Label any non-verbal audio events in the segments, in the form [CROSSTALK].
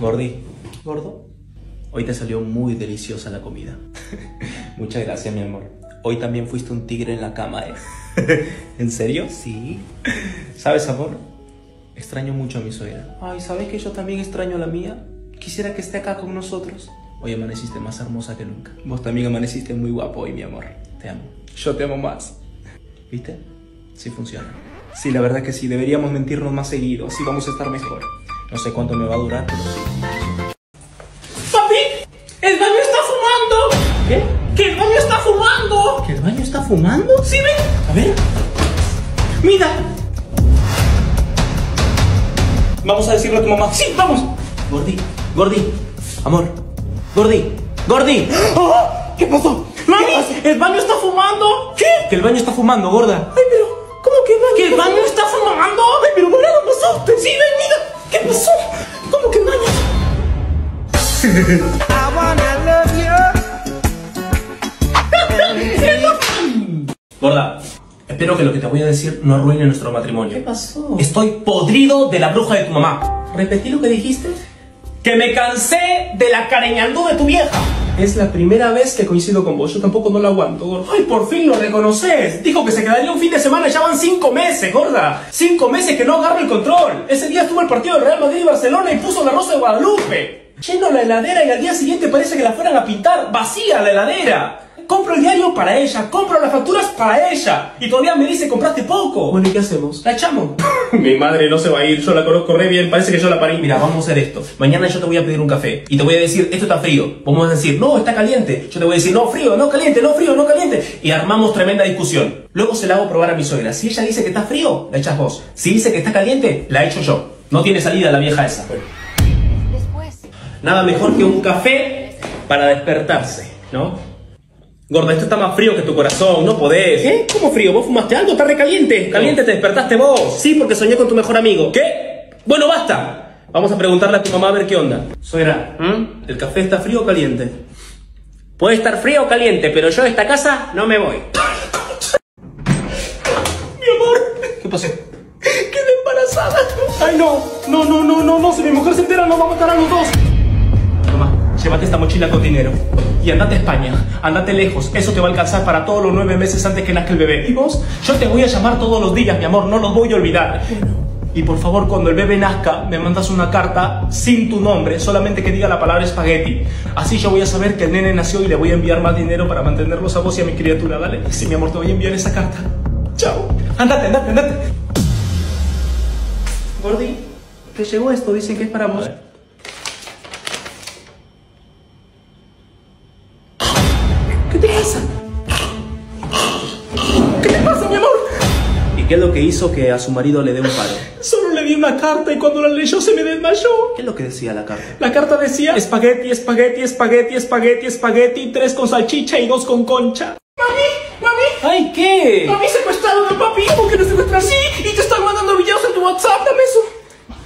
Gordi, gordo, hoy te salió muy deliciosa la comida. [LAUGHS] Muchas gracias, mi amor. Hoy también fuiste un tigre en la cama, ¿eh? [LAUGHS] ¿En serio? Sí. ¿Sabes, amor? Extraño mucho a mi suegra. Ay, ¿sabes que yo también extraño a la mía? Quisiera que esté acá con nosotros. Hoy amaneciste más hermosa que nunca. Vos también amaneciste muy guapo hoy, mi amor. Te amo. Yo te amo más. ¿Viste? Sí funciona. Sí, la verdad que sí. Deberíamos mentirnos más seguido. Así vamos a estar mejor. No sé cuánto me va a durar, pero sí. ¡Papi! ¡El baño está fumando! ¿Qué? ¡Que el baño está fumando! ¿Que el baño está fumando? ¡Sí, ven! A ver. ¡Mira! Vamos a decirle a tu mamá. ¡Sí, vamos! Gordi, Gordi, amor. Gordi, Gordi. ¡Ah! ¿Qué pasó? ¡Mami! ¡El baño está fumando! ¿Qué? Que el baño está fumando, gorda. ¡Ay, pero! ¿Cómo que el baño? ¿Que el baño está fumando? ¡Ay, pero no me pasó! ¡Sí, ven, mira! ¿Qué pasó? ¿Cómo que baño? I wanna love you. Gorda, espero que lo que te voy a decir no arruine nuestro matrimonio. ¿Qué pasó? Estoy podrido de la bruja de tu mamá. ¿Repetí lo que dijiste? Que me cansé de la careñandú de tu vieja. Es la primera vez que coincido con vos. Yo tampoco no lo aguanto, gorda. ¡Ay, por fin lo reconoces! Dijo que se quedaría un fin de semana, ya van cinco meses, gorda. Cinco meses que no agarro el control. Ese día estuvo el partido del Real Madrid y Barcelona y puso la Rosa de Guadalupe. Lleno la heladera y al día siguiente parece que la fueran a pintar vacía la heladera. Compro el diario para ella, compro las facturas para ella. Y todavía me dice, compraste poco. Bueno, ¿y qué hacemos? La echamos. [LAUGHS] Mi madre no se va a ir, yo la conozco re bien, parece que yo la parí. Mira, vamos a hacer esto. Mañana yo te voy a pedir un café y te voy a decir, esto está frío. Vamos a decir, no, está caliente. Yo te voy a decir, no, frío, no caliente, no frío, no caliente. Y armamos tremenda discusión. Luego se la hago probar a mi suegra. Si ella dice que está frío, la echas vos. Si dice que está caliente, la echo yo. No tiene salida la vieja esa. Después. Nada mejor que un café para despertarse, ¿no? Gorda, esto está más frío que tu corazón, no podés. ¿Qué? ¿Cómo frío? ¿Vos fumaste algo? Está recaliente. Caliente te despertaste vos. Sí, porque soñé con tu mejor amigo. ¿Qué? Bueno, basta. Vamos a preguntarle a tu mamá a ver qué onda. Suegra, ¿m? ¿el café está frío o caliente? Puede estar frío o caliente, pero yo de esta casa no me voy. Mi amor, ¿Qué pasó? quedé embarazada. Ay, no, no, no, no, no, no, si mi mujer se entera nos va a matar a los dos. Llévate esta mochila con dinero. Y andate a España, andate lejos. Eso te va a alcanzar para todos los nueve meses antes que nazca el bebé. ¿Y vos? Yo te voy a llamar todos los días, mi amor, no los voy a olvidar. Y por favor, cuando el bebé nazca, me mandas una carta sin tu nombre, solamente que diga la palabra espagueti. Así yo voy a saber que el nene nació y le voy a enviar más dinero para mantenerlos a vos y a mi criatura, ¿vale? Sí, mi amor, te voy a enviar esa carta. Chao. Andate, andate, andate. Gordi, te llegó esto, dicen que es para vos. Qué es lo que hizo que a su marido le dé un paro? Solo le di una carta y cuando la leyó se me desmayó. ¿Qué es lo que decía la carta? La carta decía espagueti, espagueti, espagueti, espagueti, espagueti, tres con salchicha y dos con concha. Mami, mami, ¡Ay, qué! mami secuestraron a papi. ¿Cómo que lo secuestraron? Sí, y te están mandando videos en tu WhatsApp, dame eso.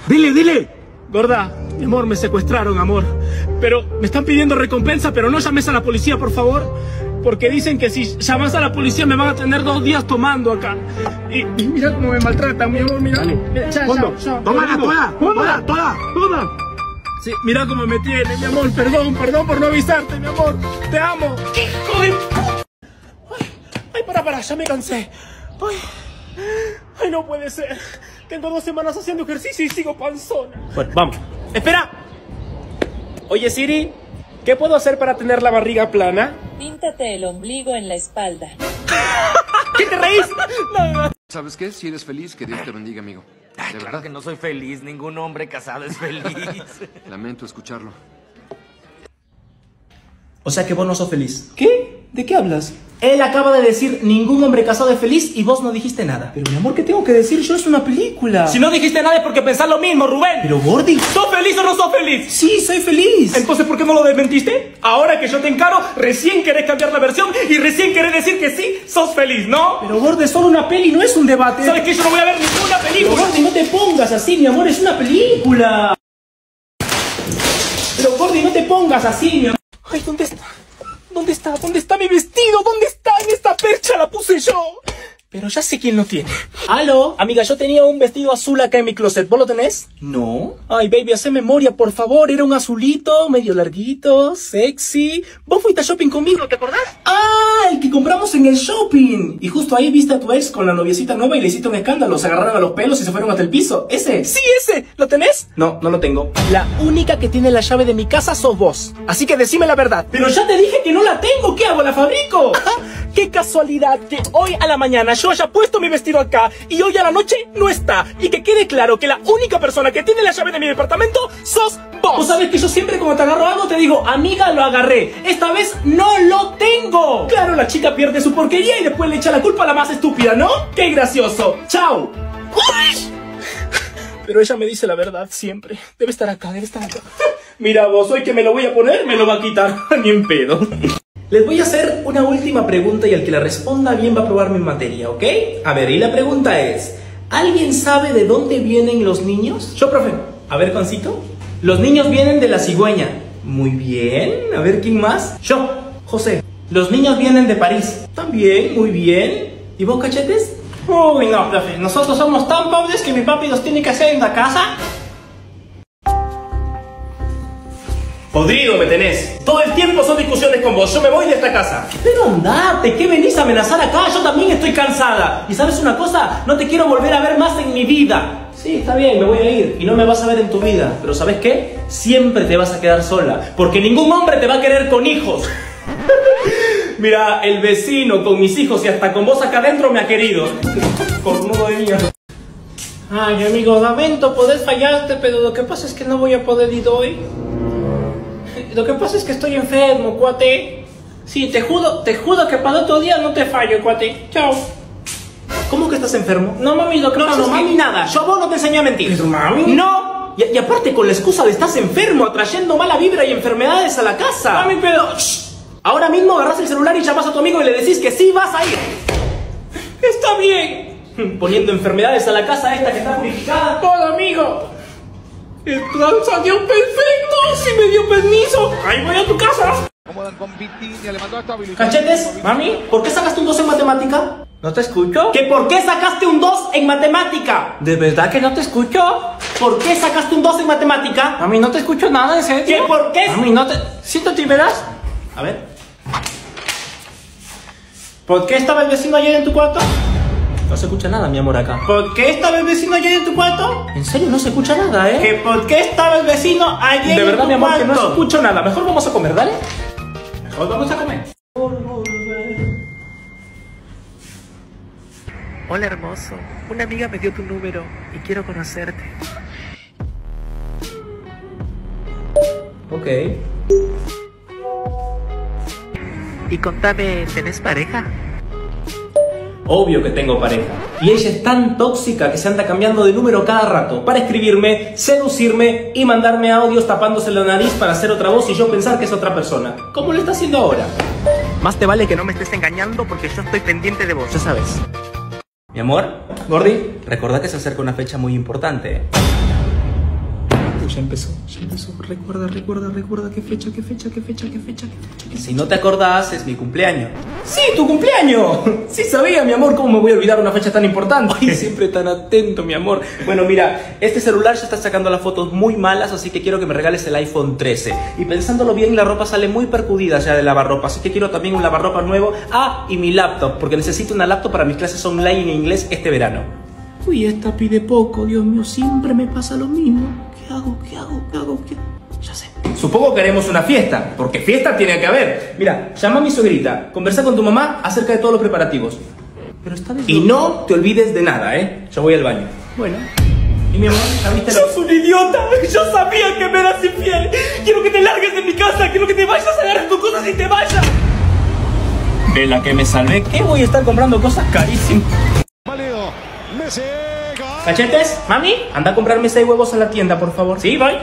Dile, dile. Gorda, mi amor, me secuestraron, amor. Pero me están pidiendo recompensa, pero no llames a la policía, por favor. Porque dicen que si llamas a la policía me van a tener dos días tomando acá. Y, y mira cómo me maltratan, mi amor, mira. Mira, ya, Fondo. ya, ya. Tómala, toda, toda, toda, toda. Sí, mira cómo me tiene, mi amor. Perdón, perdón por no avisarte, mi amor. Te amo. ¡Qué hijo de Ay, ay, para, para, ya me cansé. Ay, ay, no puede ser. Tengo dos semanas haciendo ejercicio y sigo panzona. Bueno, vamos. Espera. Oye, Siri, ¿qué puedo hacer para tener la barriga plana? Píntate el ombligo en la espalda. [LAUGHS] ¿Qué te reís? No, no. ¿Sabes qué? Si eres feliz, que Dios te bendiga, amigo. De Claro verdad. que no soy feliz, ningún hombre casado es feliz. [LAUGHS] Lamento escucharlo. O sea que vos no sos feliz. ¿Qué? ¿De qué hablas? Él acaba de decir ningún hombre casado es feliz y vos no dijiste nada. Pero mi amor, ¿qué tengo que decir yo? Es una película. Si no dijiste nada es porque pensás lo mismo, Rubén. Pero Gordy. ¿sos feliz o no sos feliz? Sí, soy feliz. Entonces, ¿por qué no lo desmentiste? Ahora que yo te encaro, recién querés cambiar la versión y recién querés decir que sí, sos feliz, ¿no? Pero Gordy, es solo una peli, no es un debate. ¿Sabes qué? Yo no voy a ver ninguna Pero película. Gordy, no te pongas así, mi amor, es una película. Pero Gordy, no te pongas así, mi amor. Ay, ¿dónde está? ¿Dónde está? ¿Dónde está mi vestido? ¿Dónde está? En esta percha la puse yo. Pero ya sé quién lo tiene. ¿Aló? Amiga, yo tenía un vestido azul acá en mi closet. ¿Vos lo tenés? No. Ay, baby, hace memoria, por favor. Era un azulito, medio larguito, sexy. Vos fuiste a shopping conmigo, ¿te acordás? Ah, el que compramos en el shopping. Y justo ahí viste a tu ex con la noviecita nueva y le hiciste un escándalo. Se agarraron a los pelos y se fueron hasta el piso. ¿Ese? Sí, ese. ¿Lo tenés? No, no lo tengo. La única que tiene la llave de mi casa sos vos. Así que decime la verdad. Pero ya te dije que no la tengo. ¿Qué hago? ¿La fabrico? Qué casualidad que hoy a la mañana yo haya puesto mi vestido acá y hoy a la noche no está. Y que quede claro que la única persona que tiene la llave de mi departamento sos vos. Vos sabés que yo siempre cuando te agarro algo te digo, amiga, lo agarré. Esta vez no lo tengo. Claro, la chica pierde su porquería y después le echa la culpa a la más estúpida, ¿no? ¡Qué gracioso! ¡Chao! Pero ella me dice la verdad siempre. Debe estar acá, debe estar acá. Mira vos, hoy que me lo voy a poner, me lo va a quitar. [LAUGHS] Ni en pedo. Les voy a hacer una última pregunta y el que la responda bien va a probar mi materia, ¿ok? A ver, y la pregunta es, ¿alguien sabe de dónde vienen los niños? Yo, profe. A ver, Juancito. Los niños vienen de la cigüeña. Muy bien. A ver, ¿quién más? Yo, José. Los niños vienen de París. También, muy bien. ¿Y vos, cachetes? Uy, no, profe. Nosotros somos tan pobres que mi papi los tiene que hacer en la casa. Podrido me tenés. Todo el tiempo son discusiones con vos. Yo me voy de esta casa. Pero andate, ¿qué venís a amenazar acá? Yo también estoy cansada. Y sabes una cosa, no te quiero volver a ver más en mi vida. Sí, está bien, me voy a ir. Y no me vas a ver en tu vida. Pero ¿sabes qué? Siempre te vas a quedar sola. Porque ningún hombre te va a querer con hijos. [LAUGHS] Mira, el vecino con mis hijos y hasta con vos acá adentro me ha querido. Cornudo de mierda. Ay, amigo, lamento podés fallarte, pero lo que pasa es que no voy a poder ir hoy. Lo que pasa es que estoy enfermo, cuate. Sí, te juro, te juro que para otro día no te fallo, cuate. Chao. ¿Cómo que estás enfermo? No, mami, lo que No, pasa no, es que- mami, nada. Yo vos no te enseñé a mentir. ¿Pero, mami? No. Y, y aparte con la excusa de estás enfermo, atrayendo mala vibra y enfermedades a la casa. Mami, pero... Ahora mismo agarras el celular y llamas a tu amigo y le decís que sí vas a ir. Está bien. Poniendo enfermedades a la casa esta que está purificada. Hola, amigo. El plan salió perfecto. Si me dio permiso, ahí voy a tu casa. Cachetes, mami, ¿por qué sacaste un 2 en matemática? ¿No te escucho? ¿Que por qué sacaste un 2 en matemática? ¿De verdad que no te escucho? ¿Por qué sacaste un 2 en matemática? Mami, no te escucho nada, ¿en serio? ¿Qué? ¿Por qué? Mami, no te... Siéntate y verás. A ver. ¿Por qué estaba el vecino ayer en tu cuarto? No se escucha nada, mi amor, acá. ¿Por qué estaba el vecino ayer en tu cuarto? En serio, no se escucha nada, ¿eh? ¿Que por qué estaba el vecino ayer De en verdad, tu mi amor, que no cuarto? escucho nada. Mejor vamos a comer, ¿dale? Mejor vamos a comer. Hola hermoso, una amiga me dio tu número y quiero conocerte. Ok. Y contame, ¿tenés pareja? Obvio que tengo pareja. Y ella es tan tóxica que se anda cambiando de número cada rato para escribirme, seducirme y mandarme audios tapándose la nariz para hacer otra voz y yo pensar que es otra persona. ¿Cómo lo está haciendo ahora? Más te vale que no me estés engañando porque yo estoy pendiente de vos, ya sabes. Mi amor, Gordy, recuerda que se acerca una fecha muy importante. Ya empezó, ya empezó. Recuerda, recuerda, recuerda qué fecha, qué fecha, qué fecha, qué fecha, qué fecha. qué Si no te acordás, es mi cumpleaños. ¡Sí, tu cumpleaños! Sí sabía, mi amor, ¿cómo me voy a olvidar una fecha tan importante? Ay, siempre tan atento, mi amor. Bueno, mira, este celular ya está sacando las fotos muy malas, así que quiero que me regales el iPhone 13. Y pensándolo bien, la ropa sale muy percudida ya de lavarropa, así que quiero también un lavarropa nuevo. Ah, y mi laptop, porque necesito una laptop para mis clases online en inglés este verano. Uy, esta pide poco, Dios mío, siempre me pasa lo mismo. ¿Qué hago? ¿Qué hago? ¿Qué hago? ¿Qué Ya sé. Supongo que haremos una fiesta, porque fiesta tiene que haber. Mira, llama a mi suegrita, conversa con tu mamá acerca de todos los preparativos. Pero esta vez Y no te olvides de nada, ¿eh? Yo voy al baño. Bueno. Y mi amor, ¿ya viste la... ¡Sos un idiota! Yo sabía que me eras infiel. Quiero que te largues de mi casa. Quiero que te vayas a agarrar tus cosas y te vayas. De la que me salvé, ¿qué voy a estar comprando cosas carísimas? ¿Cachetes? Mami, anda a comprarme seis huevos a la tienda, por favor. Sí, voy.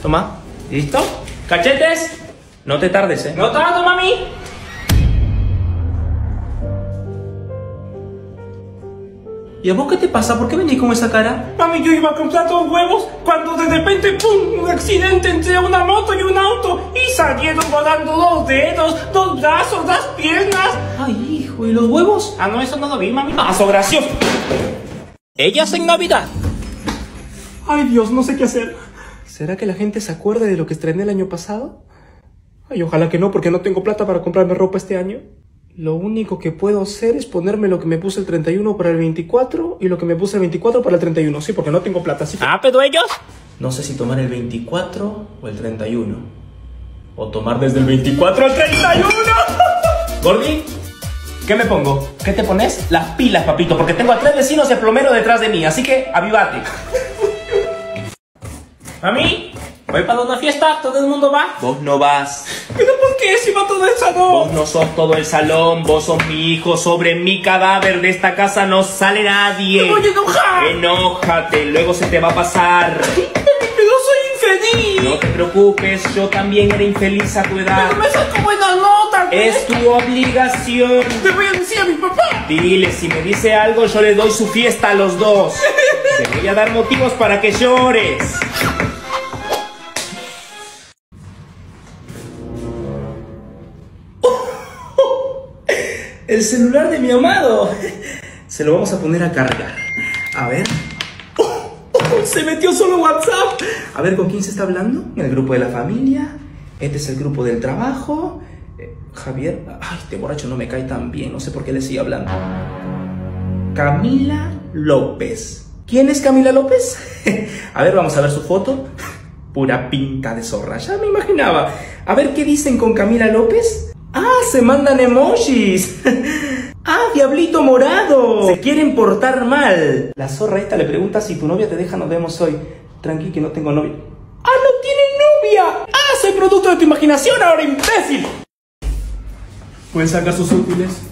Toma. ¿Listo? ¿Cachetes? No te tardes, ¿eh? No tardo, mami. ¿Y a vos qué te pasa? ¿Por qué venís con esa cara? Mami, yo iba a comprar dos huevos cuando de repente, ¡pum! Un accidente entre una moto y un auto y salieron volando dos dedos, dos brazos, dos piernas. Ay, hijo. ¿y los huevos? Ah, no, eso no lo vi, mami. ¡Paso gracioso! Ellas en Navidad. Ay, Dios, no sé qué hacer. ¿Será que la gente se acuerda de lo que estrené el año pasado? Ay, ojalá que no, porque no tengo plata para comprarme ropa este año. Lo único que puedo hacer es ponerme lo que me puse el 31 para el 24 y lo que me puse el 24 para el 31. Sí, porque no tengo plata, así que... Ah, pero ellos. No sé si tomar el 24 o el 31. O tomar desde el 24 al 31. [LAUGHS] Gordi, ¿qué me pongo? ¿Qué te pones? Las pilas, papito, porque tengo a tres vecinos de plomero detrás de mí, así que avivate. Mami, voy para una fiesta, todo el mundo va. Vos no vas. ¿Pero por qué si va todo el Vos salón? no sos todo el salón, vos sos mi hijo. Sobre mi cadáver de esta casa no sale nadie. Me voy a enojar. Enójate, luego se te va a pasar. [LAUGHS] No te preocupes, yo también era infeliz a tu edad. Pero me saco buena nota. Es tu obligación. Le voy a decir a mi papá. Dile, si me dice algo, yo le doy su fiesta a los dos. [LAUGHS] Te voy a dar motivos para que llores. El celular de mi amado. Se lo vamos a poner a cargar. A ver. Se metió solo WhatsApp. A ver, ¿con quién se está hablando? En el grupo de la familia. Este es el grupo del trabajo. Eh, Javier. Ay, este borracho no me cae tan bien. No sé por qué le sigue hablando. Camila López. ¿Quién es Camila López? [LAUGHS] a ver, vamos a ver su foto. [LAUGHS] Pura pinta de zorra, ya me imaginaba. A ver qué dicen con Camila López. Ah, se mandan emojis. [LAUGHS] ah, diablito morado. Se quieren portar mal. La zorra esta le pregunta si tu novia te deja, nos vemos hoy. Tranqui que no tengo novia. ¡Ah, no tiene novia! ¡Ah, soy producto de tu imaginación ahora, imbécil! Pueden sacar sus útiles.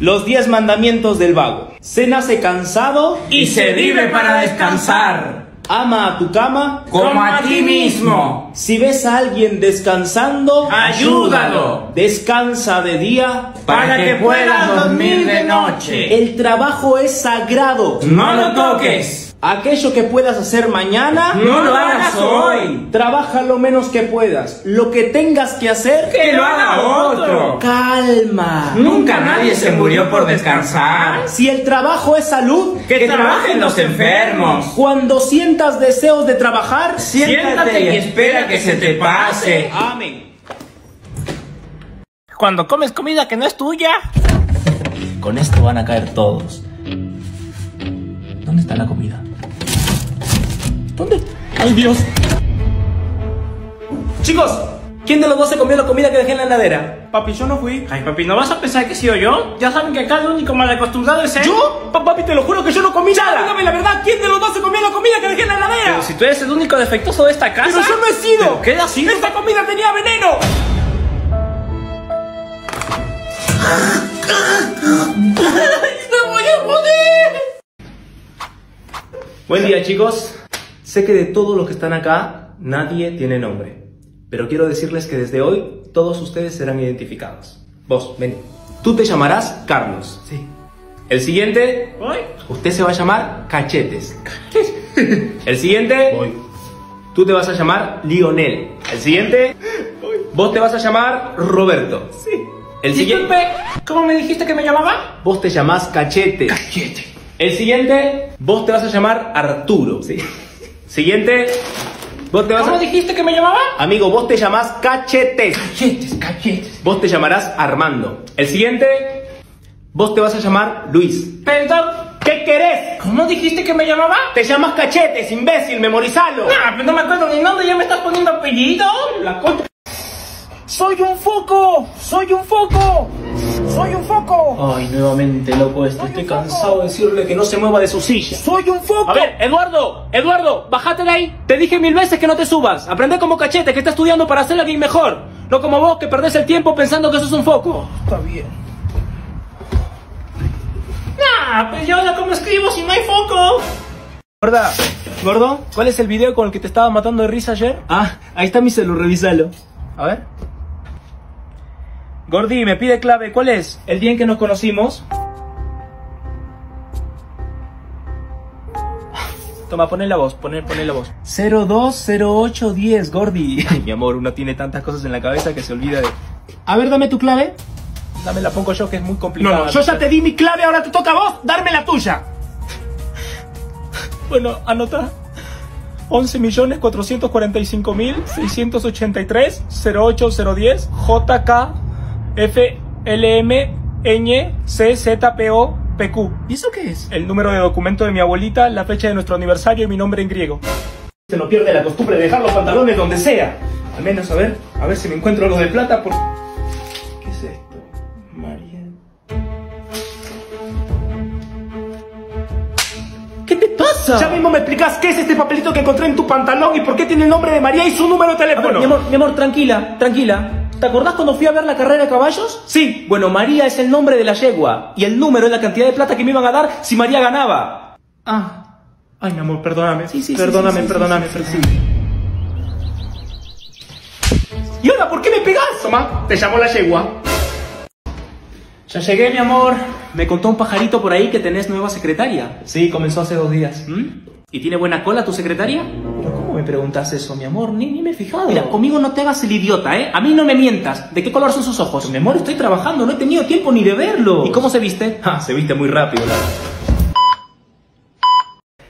Los 10 mandamientos del vago. Se nace cansado Y se vive para descansar. Ama a tu cama Como a ti mismo. Si ves a alguien descansando, Ayúdalo. Descansa de día Para que puedas dormir de noche. El trabajo es sagrado. No lo toques. Aquello que puedas hacer mañana, No lo hagas hoy. Trabaja lo menos que puedas. Lo que tengas que hacer, Que lo haga otro. calma. Nunca nadie se murió por descansar. Si el trabajo es salud, Que trabajen los enfermos. Cuando sientas deseos de trabajar, Siéntate y espera que se te pase. Amén. Cuando comes comida que no es tuya. Con esto van a caer todos. ¿Dónde está la comida? ¡Ay, Dios! Chicos, ¿quién de los dos se comió la comida que dejé en la heladera? Papi, yo no fui. Ay, papi, ¿no vas a pensar que he sido yo? Ya saben que acá el único mal acostumbrado es él. ¿Yo? Pa- Papi, te lo juro que yo no comí nada. Dígame la verdad, ¿quién de los dos se comió la comida que dejé en la heladera? Pero si tú eres el único defectuoso de esta casa. Pero yo no he sido. ¿Pero ¿Qué ha sido? ¡Esta comida tenía veneno! ¡Me voy a poner! Buen día, chicos. Sé que de todos los que están acá, nadie tiene nombre. Pero quiero decirles que desde hoy todos ustedes serán identificados. Vos, ven. Tú te llamarás Carlos. Sí. El siguiente, Voy. usted se va a llamar Cachetes. [LAUGHS] El siguiente, Voy. tú te vas a llamar Lionel. El siguiente, vos te vas a llamar Roberto. Sí. El siguiente, Disculpe, ¿cómo me dijiste que me llamaba? vos te llamás Cachete. Cachete. El siguiente, vos te vas a llamar Arturo. Sí. Siguiente, vos te vas ¿Cómo a... dijiste que me llamaba? Amigo, vos te llamás Cachetes. Cachetes, cachetes. Vos te llamarás Armando. El siguiente, vos te vas a llamar Luis. Perdón, ¿Qué querés? ¿cómo dijiste que me llamaba? Te llamas Cachetes, imbécil, memorizalo. Ah, pero no me acuerdo ni nombre, ya me estás poniendo apellido. La concha- ¡Soy un foco! ¡Soy un foco! ¡Soy un foco! Ay, nuevamente, loco, esto. Estoy cansado de decirle que no se mueva de su silla. ¡Soy un foco! A ver, Eduardo, Eduardo, bájate de ahí. Te dije mil veces que no te subas. Aprende como cachete, que está estudiando para ser alguien mejor. No como vos, que perdés el tiempo pensando que eso es un foco. Está bien. Ah, pues yo no cómo escribo si no hay foco. Gorda, gordo, ¿cuál es el video con el que te estaba matando de risa ayer? Ah, ahí está mi celu, revísalo. A ver. Gordi, me pide clave, ¿cuál es? ¿El día en que nos conocimos? Toma, poné la voz, poné, poné la voz. 020810, Gordi. Ay, [LAUGHS] mi amor, uno tiene tantas cosas en la cabeza que se olvida de... A ver, dame tu clave. Dame la pongo yo que es muy No, complicado. no, yo ya te di mi clave, ahora te toca a vos darme la tuya. [LAUGHS] Bueno, anota. 11.445.683 0810 JK FLM ñ CZPO PQ. ¿Y eso qué es? El número de documento de mi abuelita, la fecha de nuestro aniversario y mi nombre en griego. Se no pierde la costumbre de dejar los pantalones donde sea. Al menos a ver, a ver si me encuentro algo de plata por... ¿Qué es esto? María. ¿Qué te pasa? Ya mismo me explicas qué es este papelito que encontré en tu pantalón y por qué tiene el nombre de María y su número de A ver, teléfono. mi amor, mi amor, tranquila, tranquila. ¿Te acordás cuando fui a ver la carrera de caballos? Sí. Bueno, María es el nombre de la yegua y el número es la cantidad de plata que me iban a dar si María ganaba. Ah. Ay, mi amor, perdóname. Sí, sí, sí, perdóname, sí, perdóname, perdóname. ¿Y ahora por qué me pegas? Toma, te llamó la yegua. Ya llegué, mi amor. Me contó un pajarito por ahí que tenés nueva secretaria. Sí, comenzó hace dos días. ¿Mm? ¿Y tiene buena cola tu secretaria? ¿Pero cómo me preguntas eso, mi amor? Ni, ni me he fijado. Mira, conmigo no te hagas el idiota, ¿eh? A mí no me mientas. ¿De qué color son sus ojos? mi amor, estoy trabajando, no he tenido tiempo ni de verlo. ¿Y cómo se viste? Ah, se viste muy rápido, la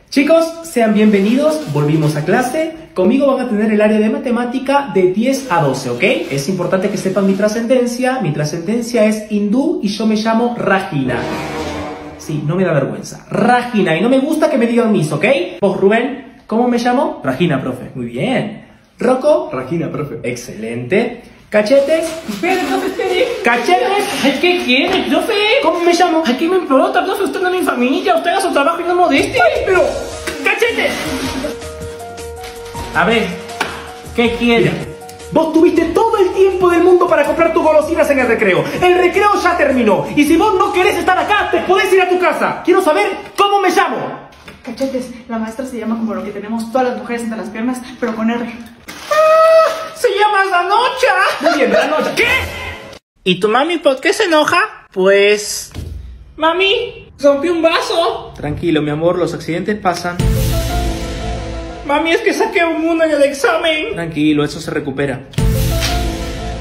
Chicos, sean bienvenidos, volvimos a clase. Conmigo van a tener el área de matemática de 10 a 12, ¿ok? Es importante que sepan mi trascendencia. Mi trascendencia es hindú y yo me llamo Rajina. Sí, no me da vergüenza. Rajina, y no me gusta que me digan mis, ¿ok? Vos, Rubén, ¿cómo me llamo? Ragina, profe. Muy bien. Rocco, Rajina, profe. excelente. Cachetes, espere, profe, espere. Cachetes, ¿Qué quiere, profe? ¿cómo me llamo? Aquí me importa, profe. Usted no es mi familia. Usted haga su trabajo y no modeste. ¡Ay, pero! ¡Cachetes! A ver, ¿qué quiere? Mira, vos tuviste todo el tiempo del mundo para comprar tus golosinas en el recreo. El recreo ya terminó. Y si vos no querés estar acá, te podés ir a tu casa. Quiero saber cómo me llamo. Cachetes, la maestra se llama como lo que tenemos todas las mujeres entre las piernas, pero con R. Se llama Zanocha. Muy bien, Zanocha. ¿Qué? ¿Y tu mami por qué se enoja? Pues... Mami, rompí un vaso. Tranquilo, mi amor, los accidentes pasan. Mami, es que saqué un uno en el examen. Tranquilo, eso se recupera.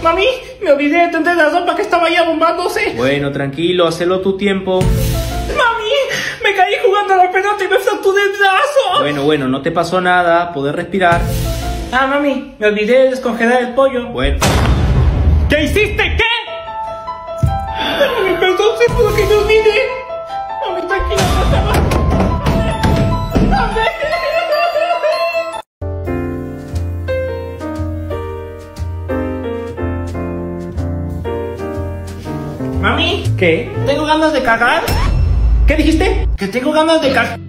Mami, me olvidé de tender la ropa que estaba ya bombándose. Bueno, tranquilo, hacelo tu tiempo. Me caí jugando a la pelota y me fracturé el brazo. Bueno, bueno, no te pasó nada, poder respirar. Ah, mami, me olvidé de descongelar el pollo. Bueno, ¿Qué hiciste? ¿Qué? Mami, perdón, se pudo que me olvide. Mami, tranquila, no. Mami, ¿qué? tengo ganas de cagar. ¿Qué dijiste? Que tengo ganas de cagar.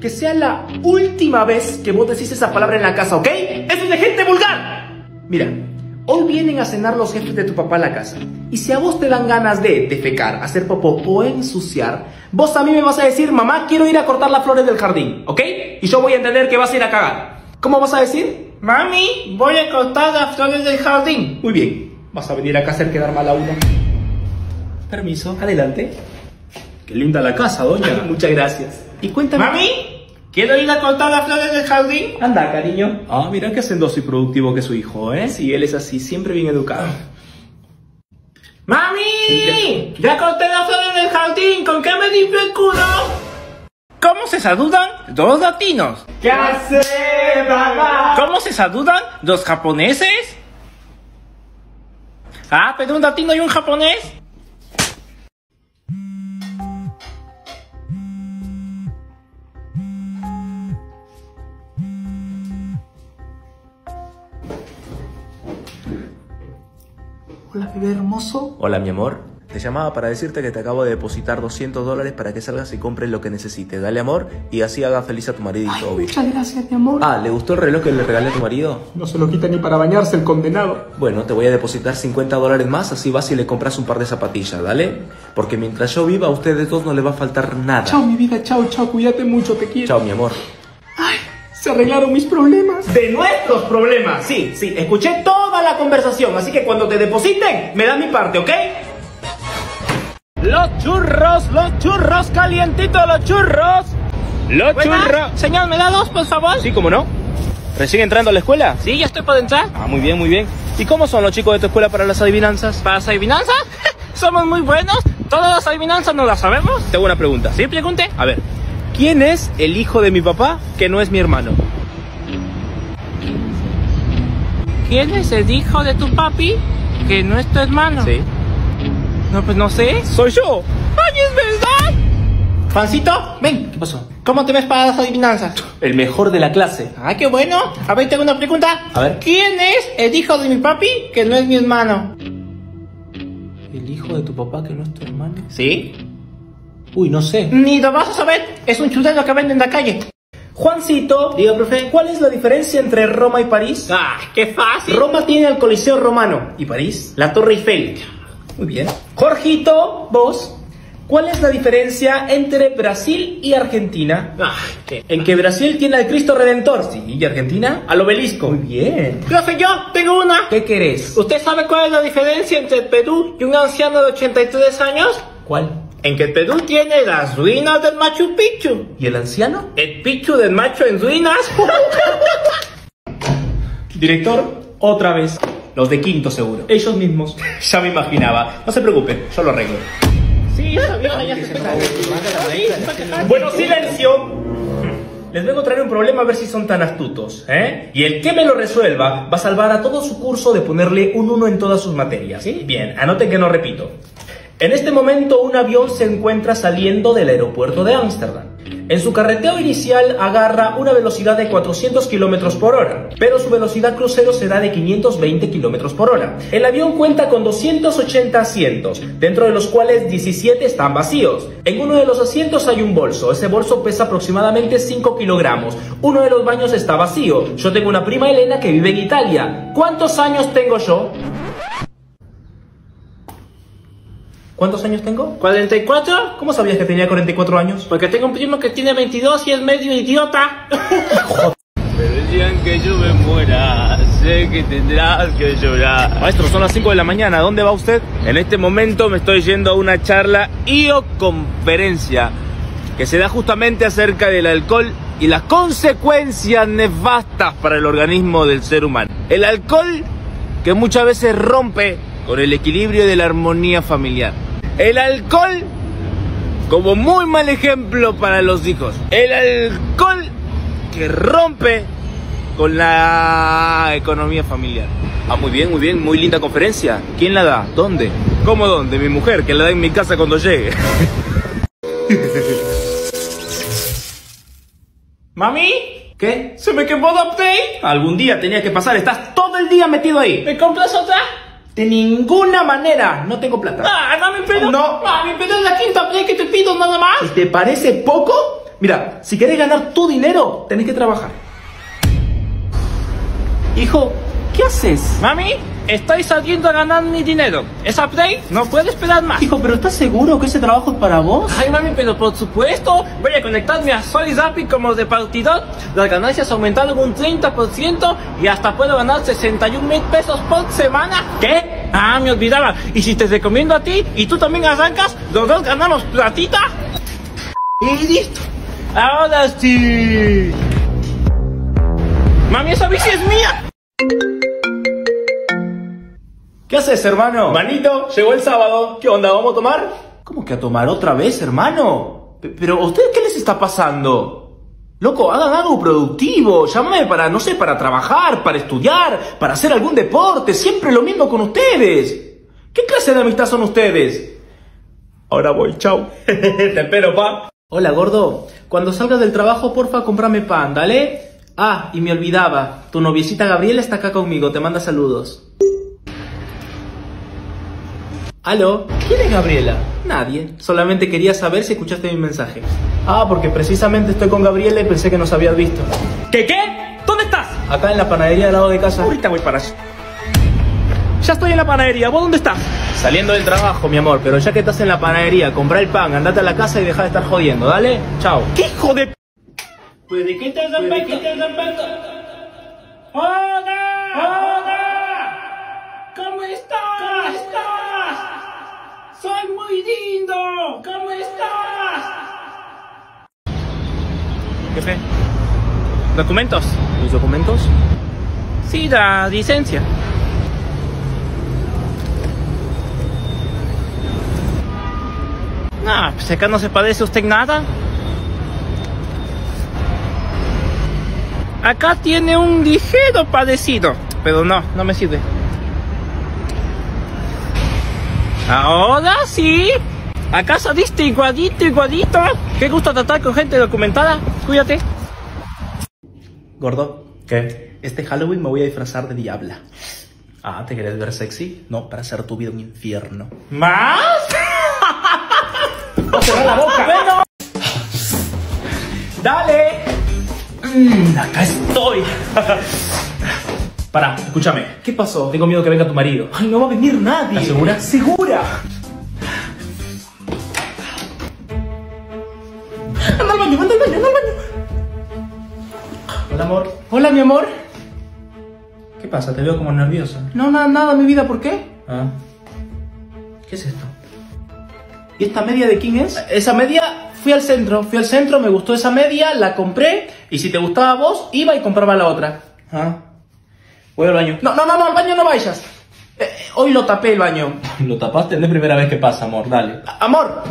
Que sea la última vez que vos decís esa palabra en la casa, ¿ok? ¡Eso es de gente vulgar! Mira, hoy vienen a cenar los jefes de tu papá a la casa. Y si a vos te dan ganas de defecar, hacer popó o ensuciar, vos a mí me vas a decir, mamá, quiero ir a cortar las flores del jardín, ¿ok? Y yo voy a entender que vas a ir a cagar. ¿Cómo vas a decir? Mami, voy a cortar las flores del jardín. Muy bien, vas a venir acá a hacer quedar mal a uno. Permiso, adelante. Qué linda la casa, doña. Muchas gracias. Y cuéntame... Mami, ¿quiero ir a cortar las flores del jardín? Anda, cariño. Ah, mira qué hacendoso y productivo que es su hijo, ¿eh? Sí, él es así, siempre bien educado. ¡Mami! ¡Ya corté las flores del jardín! ¿Con qué me limpio el culo? ¿Cómo se saludan dos latinos? ¿Qué hace, mamá? ¿Cómo se saludan dos japoneses? Ah, pero un latino y un japonés. Hola, bebé hermoso. Hola mi amor, te llamaba para decirte que te acabo de depositar 200 dólares para que salgas y compres lo que necesites. Dale amor y así haga feliz a tu maridito, obvio. Muchas gracias, mi amor. Ah, ¿le gustó el reloj que le regalé a tu marido? No se lo quita ni para bañarse el condenado. Bueno, te voy a depositar 50 dólares más, así vas y le compras un par de zapatillas, ¿dale? Porque mientras yo viva a ustedes dos no les va a faltar nada. Chao, mi vida, chao, chao. Cuídate mucho, te quiero. Chao, mi amor. Se arreglaron mis problemas. De nuestros problemas. Sí, sí, escuché toda la conversación, así que cuando te depositen, me dan mi parte, ¿ok? Los churros, los churros, calientitos los churros. Los churros. Señor, ¿me da dos, por favor? Sí, ¿cómo no? ¿Recién entrando a la escuela? Sí, ya estoy por entrar. Ah, muy bien, muy bien. ¿Y cómo son los chicos de tu escuela para las adivinanzas? ¿Para las adivinanzas? [LAUGHS] Somos muy buenos. Todas las adivinanzas no las sabemos. Tengo una pregunta. Sí, pregunte. A ver, ¿quién es el hijo de mi papá que no es mi hermano? ¿Quién es el hijo de tu papi que no es tu hermano? Sí. No, pues no sé. Soy yo. ¡Ay, es verdad! Juancito, ven. ¿Qué pasó? ¿Cómo te ves para las adivinanzas? El mejor de la clase. ¡Ay, qué bueno! A ver, tengo una pregunta. A ver. ¿Quién es el hijo de mi papi que no es mi hermano? ¿El hijo de tu papá que no es tu hermano? ¿Sí? Uy, no sé. Ni lo vas a saber. Es un chulero que vende en la calle. Juancito, Diga, profe. ¿cuál es la diferencia entre Roma y París? ¡Ah, qué fácil! Roma tiene el Coliseo Romano. ¿Y París? La Torre Eiffel. Muy bien. Jorgito, vos, ¿cuál es la diferencia entre Brasil y Argentina? ¡Ah, qué... En que Brasil tiene al Cristo Redentor, sí, y Argentina al obelisco. Muy bien. Profe, yo tengo una. ¿Qué querés? ¿Usted sabe cuál es la diferencia entre Perú y un anciano de 83 años? ¿Cuál? En que el Perú tiene las ruinas del Machu Picchu. ¿Y el anciano? El Picchu del macho en ruinas. [LAUGHS] Director, otra vez. Los de quinto seguro. Ellos mismos. [LAUGHS] ya me imaginaba. No se preocupen, yo lo arreglo. sí, sabía, ya se Bueno, silencio. Les vengo a traer un problema a ver si son tan astutos, ¿eh? Y el que me lo resuelva va a salvar a todo su curso de ponerle un 1 en todas sus materias. ¿sí? Bien, anoten que no repito. En este momento un avión se encuentra saliendo del aeropuerto de Ámsterdam. En su carreteo inicial agarra una velocidad de 400 km por hora, pero su velocidad crucero será de 520 km por hora. El avión cuenta con 280 asientos, dentro de los cuales 17 están vacíos. En uno de los asientos hay un bolso, ese bolso pesa aproximadamente 5 kilogramos. Uno de los baños está vacío. Yo tengo una prima Elena que vive en Italia. ¿Cuántos años tengo yo? ¿Cuántos años tengo? ¿44? ¿Cómo sabías que tenía 44 años? Porque tengo un primo que tiene 22 y es medio idiota. Pero el día en que yo me muera, sé que tendrás que llorar. Maestro, son las 5 de la mañana. ¿Dónde va usted? En este momento me estoy yendo a una charla y o conferencia que se da justamente acerca del alcohol y las consecuencias nefastas para el organismo del ser humano. El alcohol que muchas veces rompe con el equilibrio de la armonía familiar. El alcohol como muy mal ejemplo para los hijos. El alcohol que rompe con la economía familiar. Ah, muy bien, muy bien. Muy linda conferencia. ¿Quién la da? ¿Dónde? ¿Cómo dónde? Mi mujer, que la da en mi casa cuando llegue. [LAUGHS] ¿Mami? ¿Qué? ¿Se me quemó la Play? Algún día tenía que pasar. Estás todo el día metido ahí. ¿Me compras otra? De ninguna manera. No tengo plata. Ah, mami, pero... No. Mami, pero es la quinta Play que te pido nada más. ¿Y te parece poco? Mira, si querés ganar tu dinero, tenés que trabajar. Hijo, ¿qué haces? Mami, estoy saliendo a ganar mi dinero. Esa Play no puede esperar más. Hijo, ¿pero estás seguro que ese trabajo es para vos? Ay, mami, pero por supuesto, voy a conectarme a Solid Rapid como repartidor. Las ganancias aumentaron un 30% y hasta puedo ganar 61 mil pesos por semana. ¿Qué? Ah, me olvidaba. Y si te recomiendo a ti y tú también arrancas, los dos ganamos platita. Y listo. Ahora sí. Mami, esa bici es mía. ¿Qué haces, hermano? Manito, llegó el sábado. ¿Qué onda? ¿Vamos a tomar? ¿Cómo que a tomar otra vez, hermano? P- Pero, ¿a ustedes qué les está pasando? Loco, hagan algo productivo. Llámame para, no sé, para trabajar, para estudiar, para hacer algún deporte. Siempre lo mismo con ustedes. ¿Qué clase de amistad son ustedes? Ahora voy, chau. [LAUGHS] Te espero, pa. Hola, gordo. Cuando salgas del trabajo, porfa, comprame pan, ¿dale? Ah, y me olvidaba. Tu noviecita Gabriela está acá conmigo. Te manda saludos. ¿Aló? ¿Quién es Gabriela? Nadie. Solamente quería saber si escuchaste mi mensaje. Ah, porque precisamente estoy con Gabriela y pensé que nos habías visto. ¿Qué qué? ¿Dónde estás? Acá en la panadería al lado de casa. Ahorita voy para allá. Ya estoy en la panadería. ¿Vos dónde estás? Saliendo del trabajo, mi amor, pero ya que estás en la panadería, comprá el pan, andate a la casa y deja de estar jodiendo, ¿dale? Chao. ¿Qué hijo de... Pues de qué te respeto? ¡Hola! ¡Hola! Jefe. ¿Documentos? ¿Mis documentos? Sí, la licencia. Nah, pues acá no se padece usted nada. Acá tiene un ligero parecido, pero no, no me sirve. Ahora sí. Acá saliste igualito, igualito. Qué gusto tratar con gente documentada. Cuídate. Gordo, ¿qué? Este Halloween me voy a disfrazar de diabla. Ah, ¿te querés ver sexy? No, para hacer tu vida un infierno. ¿Más? [LAUGHS] ¡No cerrar la boca! Bueno. ¡Dale! Mm, acá estoy. [LAUGHS] Para, escúchame. ¿Qué pasó? Tengo miedo que venga tu marido. Ay, no va a venir nadie. ¿Estás segura? ¡Segura! Hola, amor. Hola, mi amor. ¿Qué pasa? Te veo como nerviosa. No, nada, nada, mi vida, ¿por qué? Ah. ¿Qué es esto? ¿Y esta media de quién es? Esa media, fui al centro, fui al centro, me gustó esa media, la compré, y si te gustaba a vos, iba y compraba la otra. Ah. Voy al baño. No, no, no, no, al baño no vayas. Eh, hoy lo tapé el baño. [LAUGHS] Lo tapaste, no es primera vez que pasa, amor. Dale. Amor,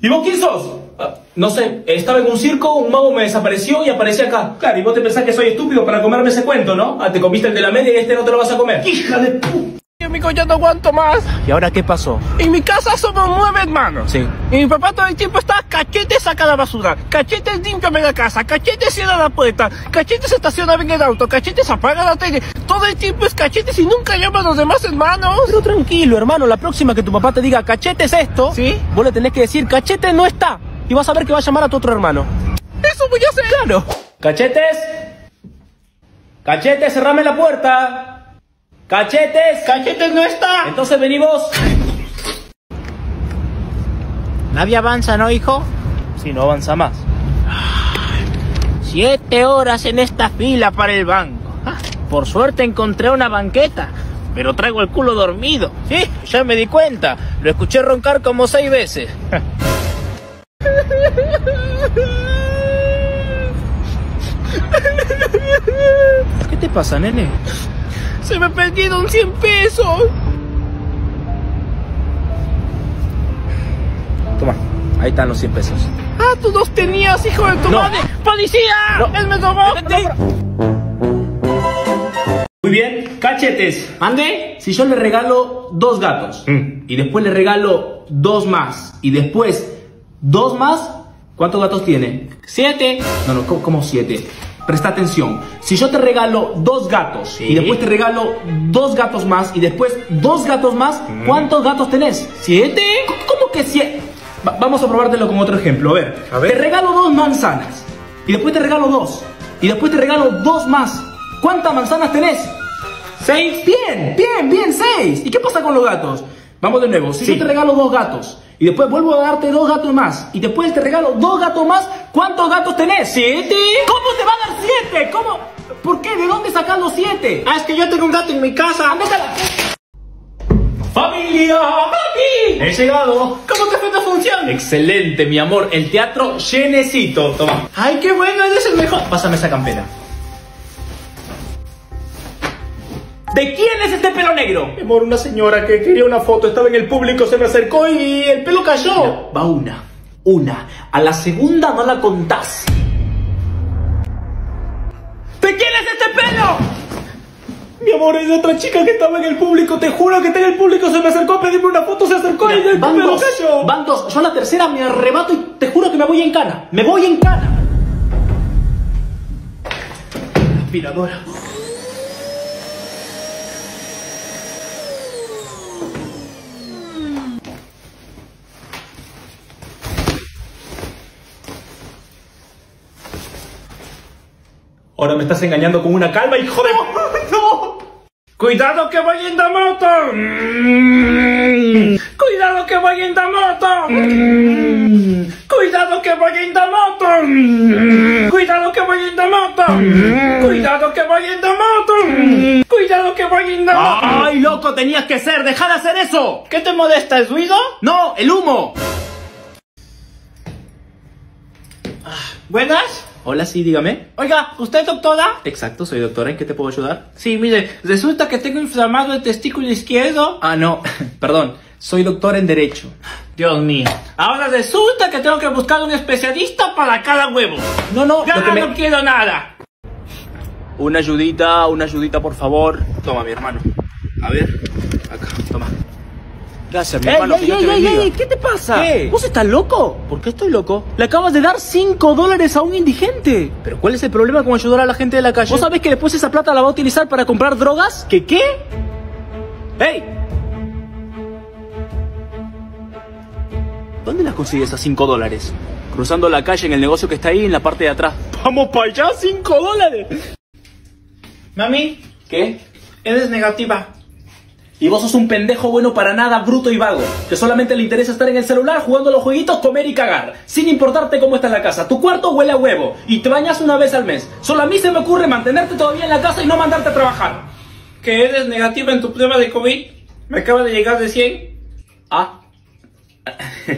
¿Y vos quién sos? No sé, estaba en un circo, un mago me desapareció y aparecí acá. Claro, y vos te pensás que soy estúpido para comerme ese cuento, ¿no? Ah, te comiste el de la media y este no te lo vas a comer. hija de pu... Amigo, ya no aguanto más. ¿Y ahora qué pasó? En mi casa somos nueve hermanos. Sí. Y mi papá todo el tiempo está cachete saca la basura, cachete límpiame la casa, cachete cierra la puerta, cachete se estaciona bien el auto, cachete se apaga la tele. Todo el tiempo es cachetes y nunca llama a los demás hermanos. Pero tranquilo, hermano. La próxima que tu papá te diga cachete es esto, ¿Sí? vos le tenés que decir cachete no está. Y vas a ver que va a llamar a tu otro hermano. Eso voy a hacer. Claro. ¿Cachetes? ¿Cachetes? Cerrame la puerta. ¿Cachetes? Cachetes no está. Entonces vení vos. Nadie avanza, ¿no, hijo? Si no avanza más. Siete horas en esta fila para el banco. Ah, Por suerte encontré una banqueta, pero traigo el culo dormido. Sí, ya me di cuenta. Lo escuché roncar como seis veces. [LAUGHS] te pasa, nene? Se me perdieron 100 pesos. Toma, ahí están los 100 pesos. Ah, tú los tenías, hijo de tu No. madre. ¡Policía! ¡Él me robó! Muy bien, cachetes. ¿Mande? Si yo le regalo dos gatos y después le regalo dos más y después dos más, ¿cuántos gatos tiene? Siete. No, no, ¿cómo, cómo siete? Presta atención. Si yo te regalo dos gatos Sí. y después te regalo dos gatos más y después dos gatos más, ¿cuántos gatos tenés? ¿Siete? ¿Cómo que siete? Va- vamos a probártelo con otro ejemplo. A ver, A ver. te regalo dos manzanas y después te regalo dos y después te regalo dos más. ¿Cuántas manzanas tenés? Seis. Bien, bien, bien, seis. ¿Y qué pasa con los gatos? Vamos de nuevo. Si Sí. yo te regalo dos gatos y después vuelvo a darte dos gatos más y después te regalo dos gatos más, ¿cuántos gatos tenés? ¿Siete? ¿Cómo te va a dar siete? ¿Cómo? ¿Por qué? ¿De dónde sacas los siete? Ah, es que yo tengo un gato en mi casa. ¡Andate a la- ¡Familia! ¡Papi! He llegado. ¿Cómo te fue tu función? Excelente, mi amor. El teatro llenecito. Toma. Ay, qué bueno, eres el mejor. Pásame esa campera. ¿De quién es este pelo negro? Mi amor, una señora que quería una foto, estaba en el público, se me acercó y el pelo cayó. Va una, una. A la segunda no la contás. ¿De quién es este pelo? Mi amor, es de otra chica que estaba en el público, te juro que está en el público, se me acercó a pedirme una foto, se acercó y el pelo dos, cayó. van dos. Yo a la tercera me arrebato y te juro que me voy en cana. Me voy en cana. Aspiradora. Ahora me estás engañando con una calva, hijo de... ¡No! Cuidado que voy en la moto. Mm. Cuidado que voy en la moto. Mm. Cuidado que voy en la moto. Mm. Cuidado que voy en la moto. Cuidado que voy en la moto. Cuidado que voy en la moto. ¡Ay, loco! Tenías que ser. ¡Deja de hacer eso! ¿Qué te molesta? ¿El ruido? ¡No! ¡El humo! Buenas. Hola, sí, dígame. Oiga, ¿usted es doctora? Exacto, soy doctora. ¿En qué te puedo ayudar? Sí, mire, resulta que tengo inflamado el testículo izquierdo. Ah, no, [LAUGHS] perdón. Soy doctor en Derecho. Dios mío. Ahora resulta que tengo que buscar un especialista para cada huevo. No, no, Ya me- no quiero nada. Una ayudita, una ayudita, por favor. Toma, mi hermano. A ver, acá, toma. Gracias, mi Ey, hermano. ey, que Dios ey, te ey, bendiga. ey, ¿qué te pasa? ¿Qué? ¿Vos estás loco? ¿Por qué estoy loco? Le acabas de dar 5 dólares a un indigente. ¿Pero cuál es el problema con ayudar a la gente de la calle? ¿Vos sabés que después esa plata la va a utilizar para comprar drogas? ¿Qué qué? ¡Ey! ¿Dónde las consigues a 5 dólares? Cruzando la calle en el negocio que está ahí en la parte de atrás. ¡Vamos para allá! ¡5 dólares! Mami, ¿Qué? eres negativa. Y vos sos un pendejo bueno para nada, bruto y vago, que solamente le interesa estar en el celular jugando a los jueguitos, comer y cagar, sin importarte cómo está la casa. Tu cuarto huele a huevo y te bañas una vez al mes. Solo a mí se me ocurre mantenerte todavía en la casa y no mandarte a trabajar. Que eres negativa en tu prueba de COVID. Me acaba de llegar de 100. Ah. [LAUGHS]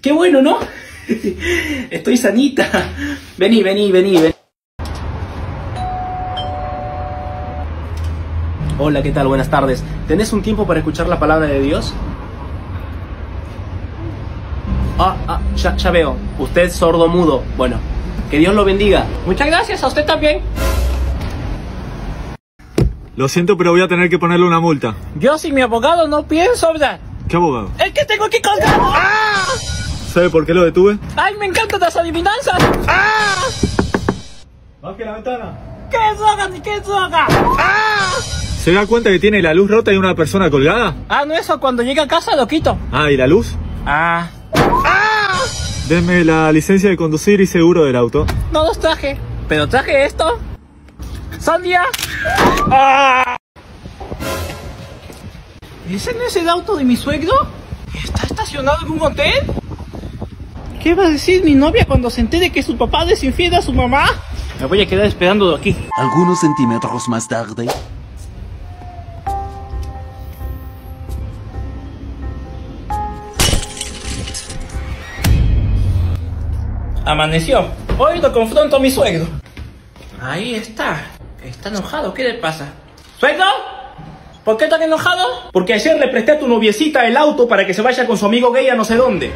Qué bueno, ¿no? [LAUGHS] Estoy sanita. Vení, vení, vení, vení. Hola, ¿qué tal? Buenas tardes. ¿Tenés un tiempo para escuchar la palabra de Dios? Ah, ah, ya, ya veo. Usted es sordo mudo. Bueno, que Dios lo bendiga. Muchas gracias, a usted también. Lo siento, pero voy a tener que ponerle una multa. Yo sin mi abogado no pienso hablar. ¿Qué abogado? ¡El que tengo aquí colgado! ¡Ah! ¿Sabe por qué lo detuve? ¡Ay, me encantan las adivinanzas! ¡Ah! Baje la ventana. ¿Qué droga ni qué droga? ¡Ah! ¿Se da cuenta que tiene la luz rota y una persona colgada? Ah, no, eso cuando llegue a casa lo quito. Ah, ¿y la luz? Ah. Deme la licencia de conducir y seguro del auto. No los traje. Pero traje esto. ¡Sandia! ¡Ah! ¿Ese no es el auto de mi suegro? ¿Está estacionado en un hotel? ¿Qué va a decir mi novia cuando se entere que su papá desinfiere a su mamá? Me voy a quedar esperando aquí. Algunos centímetros más tarde. Amaneció. Hoy lo confronto a mi suegro. Ahí está. Está enojado. ¿Qué le pasa? ¿Suegro? ¿Por qué tan enojado? Porque ayer le presté a tu noviecita el auto para que se vaya con su amigo gay a no sé dónde.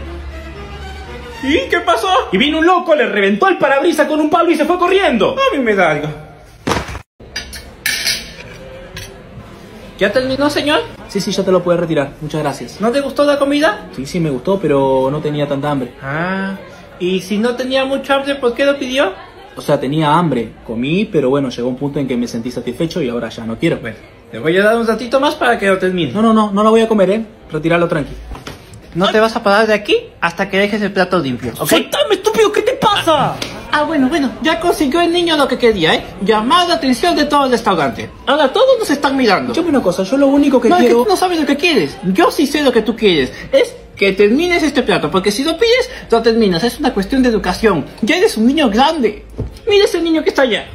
¿Y qué pasó? Y vino un loco, le reventó el parabrisas con un palo y se fue corriendo. A mí me da algo. ¿Ya terminó, señor? Sí, sí, ya te lo puedes retirar. Muchas gracias. ¿No te gustó la comida? Sí, sí, me gustó, pero no tenía tanta hambre. Ah, y si no tenía mucha hambre, ¿por qué lo pidió? O sea, tenía hambre. Comí, pero bueno, llegó un punto en que me sentí satisfecho y ahora ya no quiero. Bueno, te voy a dar un ratito más para que lo termine. No, no, no, no la voy a comer, ¿eh? Retíralo tranqui. No te vas a parar de aquí hasta que dejes el plato limpio, ¿ok? ¡Soltame, estúpido! ¿Qué te pasa? Ah, bueno, bueno, ya consiguió el niño lo que quería, ¿eh? Llamar la atención de todo el restaurante. Ahora todos nos están mirando. Escúchame una cosa, yo lo único que no, es que quiero... tú no sabes lo que quieres. Yo sí sé lo que tú quieres. Es que termines este plato, porque si lo pides, lo terminas. Es una cuestión de educación. Ya eres un niño grande. Mira ese niño que está allá.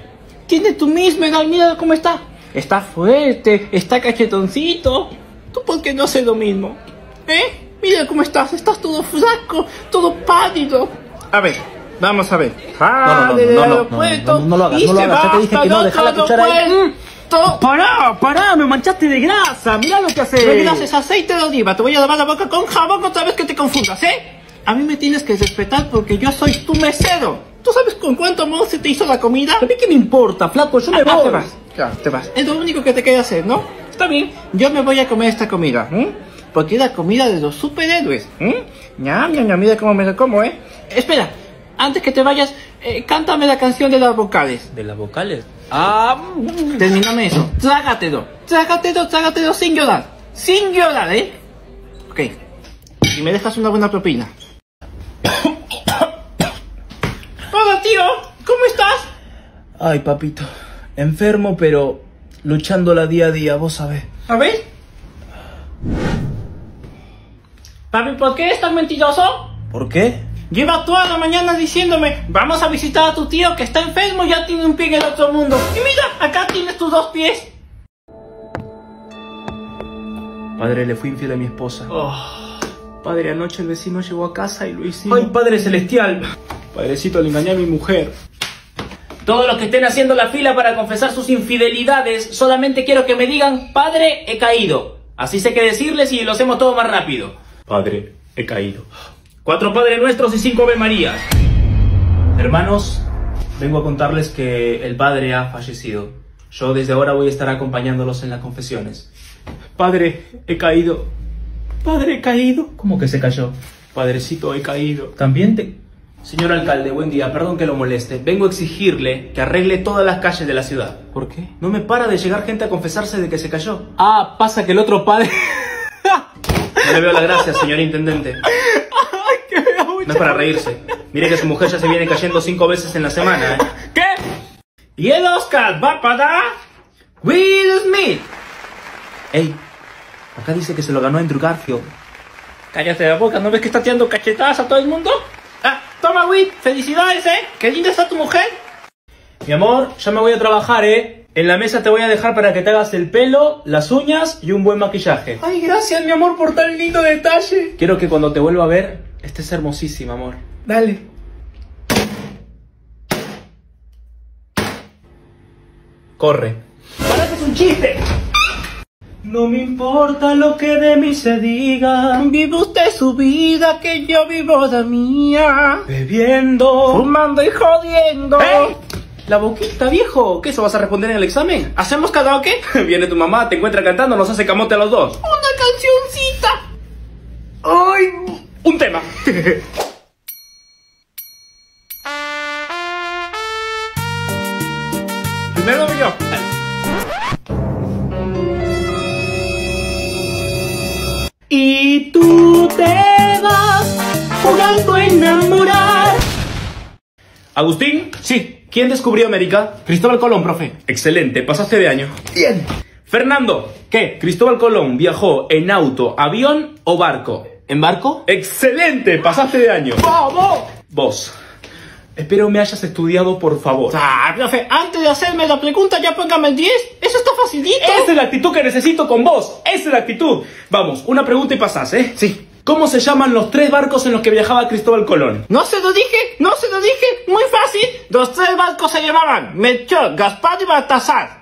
Tiene tu misma edad, mira cómo está. Está fuerte, está cachetoncito. ¿Tú por qué no haces lo mismo? ¿Eh? Mira cómo estás, estás todo flaco, todo pálido. A ver, vamos a ver. no, no, del no, no, aeropuerto no, no, no lo hagas, y no lo se hagas, ya te va dije hasta que no, deja la cuchara ahí. Aeropuerto. ¡Pará! ¡Pará! ¡Me manchaste de grasa! ¡Mira lo que haces! No gracias aceite de oliva, te voy a lavar la boca con jabón otra vez que te confundas, ¿eh? A mí me tienes que respetar porque yo soy tu mesero. ¿Tú sabes con cuánto amor se te hizo la comida? ¿A mí qué me importa, flaco? Yo me Ah, voy. te vas, claro, te vas. Es lo único que te queda hacer, ¿no? Está bien, yo me voy a comer esta comida, ¿m? Porque es la comida de los superhéroes, ¿m? Ñam, ñam, ñam, mira cómo me la como, ¿eh? Espera, antes que te vayas, eh, cántame la canción de las vocales. ¿De las vocales? Ah... Termíname eso. Trágatelo. Trágatelo, trágatelo sin llorar. Sin llorar, ¿eh? Ok. Y me dejas una buena propina. [COUGHS] Hola, tío. ¿Cómo estás? Ay, papito. Enfermo, pero luchándola día a día, vos sabés. A ver. Papi, ¿por qué eres tan mentiroso? ¿Por qué? Lleva toda la mañana diciéndome, vamos a visitar a tu tío que está enfermo y ya tiene un pie en el otro mundo. Y mira, acá tienes tus dos pies. Padre, le fui infiel a mi esposa. Oh. Padre, anoche el vecino llegó a casa y lo hicimos. Ay, Padre Celestial. Padrecito, le engañé a mi mujer. Todos los que estén haciendo la fila para confesar sus infidelidades, solamente quiero que me digan, Padre, he caído. Así sé qué decirles y lo hacemos todo más rápido. Padre, he caído. Cuatro Padres Nuestros y cinco Ave Marías. Hermanos, vengo a contarles que el padre ha fallecido. Yo desde ahora voy a estar acompañándolos en las confesiones. Padre, he caído. Padre, he caído. ¿Cómo que se cayó? Padrecito, he caído. ¿También te...? Señor alcalde, buen día, perdón que lo moleste. Vengo a exigirle que arregle todas las calles de la ciudad. ¿Por qué? No me para de llegar gente a confesarse de que se cayó. Ah, pasa que el otro padre... [LAUGHS] no le veo la gracia, señor intendente. No es para reírse. Mire que su mujer ya se viene cayendo cinco veces en la semana, ¿eh? ¿Qué? Y el Oscar va para... Will Smith. Ey, acá dice que se lo ganó Andrew Garfield. Cállate la boca, ¿no ves que está tirando cachetadas a todo el mundo? Ah, toma, Will, felicidades, ¿eh? Qué linda está tu mujer. Mi amor, ya me voy a trabajar, ¿eh? En la mesa te voy a dejar para que te hagas el pelo, las uñas y un buen maquillaje. Ay, gracias, mi amor, por tan lindo detalle. Quiero que cuando te vuelva a ver, estés hermosísima, amor. Dale. Corre. ¡Para que es un chiste! No me importa lo que de mí se diga. Vive usted su vida, que yo vivo la mía. Bebiendo, fumando y jodiendo. ¡Eh! La boquita, viejo. ¿Qué eso vas a responder en el examen? ¿Hacemos karaoke? [LAUGHS] Viene tu mamá, te encuentra cantando, nos hace camote a los dos. Una cancioncita. ¡Ay! Un tema. Primero yo. Y tú te vas jugando a enamorar. Agustín, sí. ¿Quién descubrió América? Cristóbal Colón, profe. Excelente, pasaste de año. Bien. Fernando, ¿qué? Cristóbal Colón viajó en auto, avión o barco. ¿En barco? Excelente, pasaste de año. ¡Vamos! Vos. Espero me hayas estudiado, por favor. Ah, profe, antes de hacerme la pregunta ya póngame el 10. Eso está facilito. Esa es la actitud que necesito con vos. Esa es la actitud. Vamos, una pregunta y pasás, ¿eh? Sí. ¿Cómo se llaman los tres barcos en los que viajaba Cristóbal Colón? No se lo dije, no se lo dije. Muy fácil. Los tres barcos se llamaban Melchor, Gaspar y Baltasar.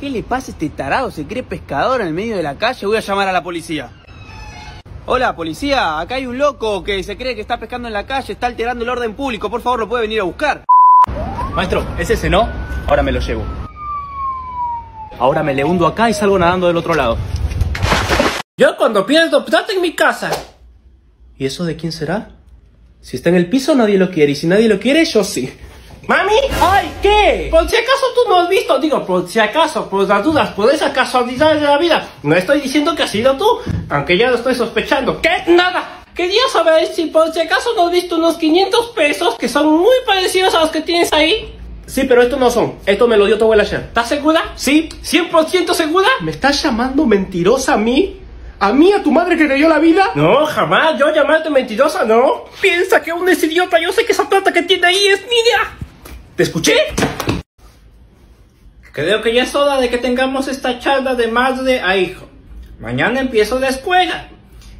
¿Qué le pasa a este tarado? Se cree pescador en el medio de la calle. Voy a llamar a la policía. Hola, policía. Acá hay un loco que se cree que está pescando en la calle. Está alterando el orden público. Por favor, lo puede venir a buscar. Maestro, ¿es ese, no? Ahora me lo llevo. Ahora me le hundo acá y salgo nadando del otro lado. Yo cuando pierdo plata en mi casa. ¿Y eso de quién será? Si está en el piso nadie lo quiere y si nadie lo quiere yo sí. ¿Mami? ¡Ay, qué! Por si acaso tú no has visto, digo, por si acaso, por las dudas, por esa casualidad de la vida. No estoy diciendo que has sido tú, aunque ya lo estoy sospechando. ¿Qué? Nada. Quería saber si por si acaso no has visto unos 500 pesos que son muy parecidos a los que tienes ahí. Sí, pero estos no son. Esto me lo dio tu abuela ayer. ¿Estás segura? Sí. ¿100% segura? ¿Me estás llamando mentirosa a mí? ¿A mí, a tu madre que te dio la vida? No, jamás. Yo llamarte mentirosa, no. Piensa que aún es idiota. Yo sé que esa plata que tiene ahí es mía. ¿Te escuché? Creo que ya es hora de que tengamos esta charla de madre a hijo. Mañana empiezo la escuela.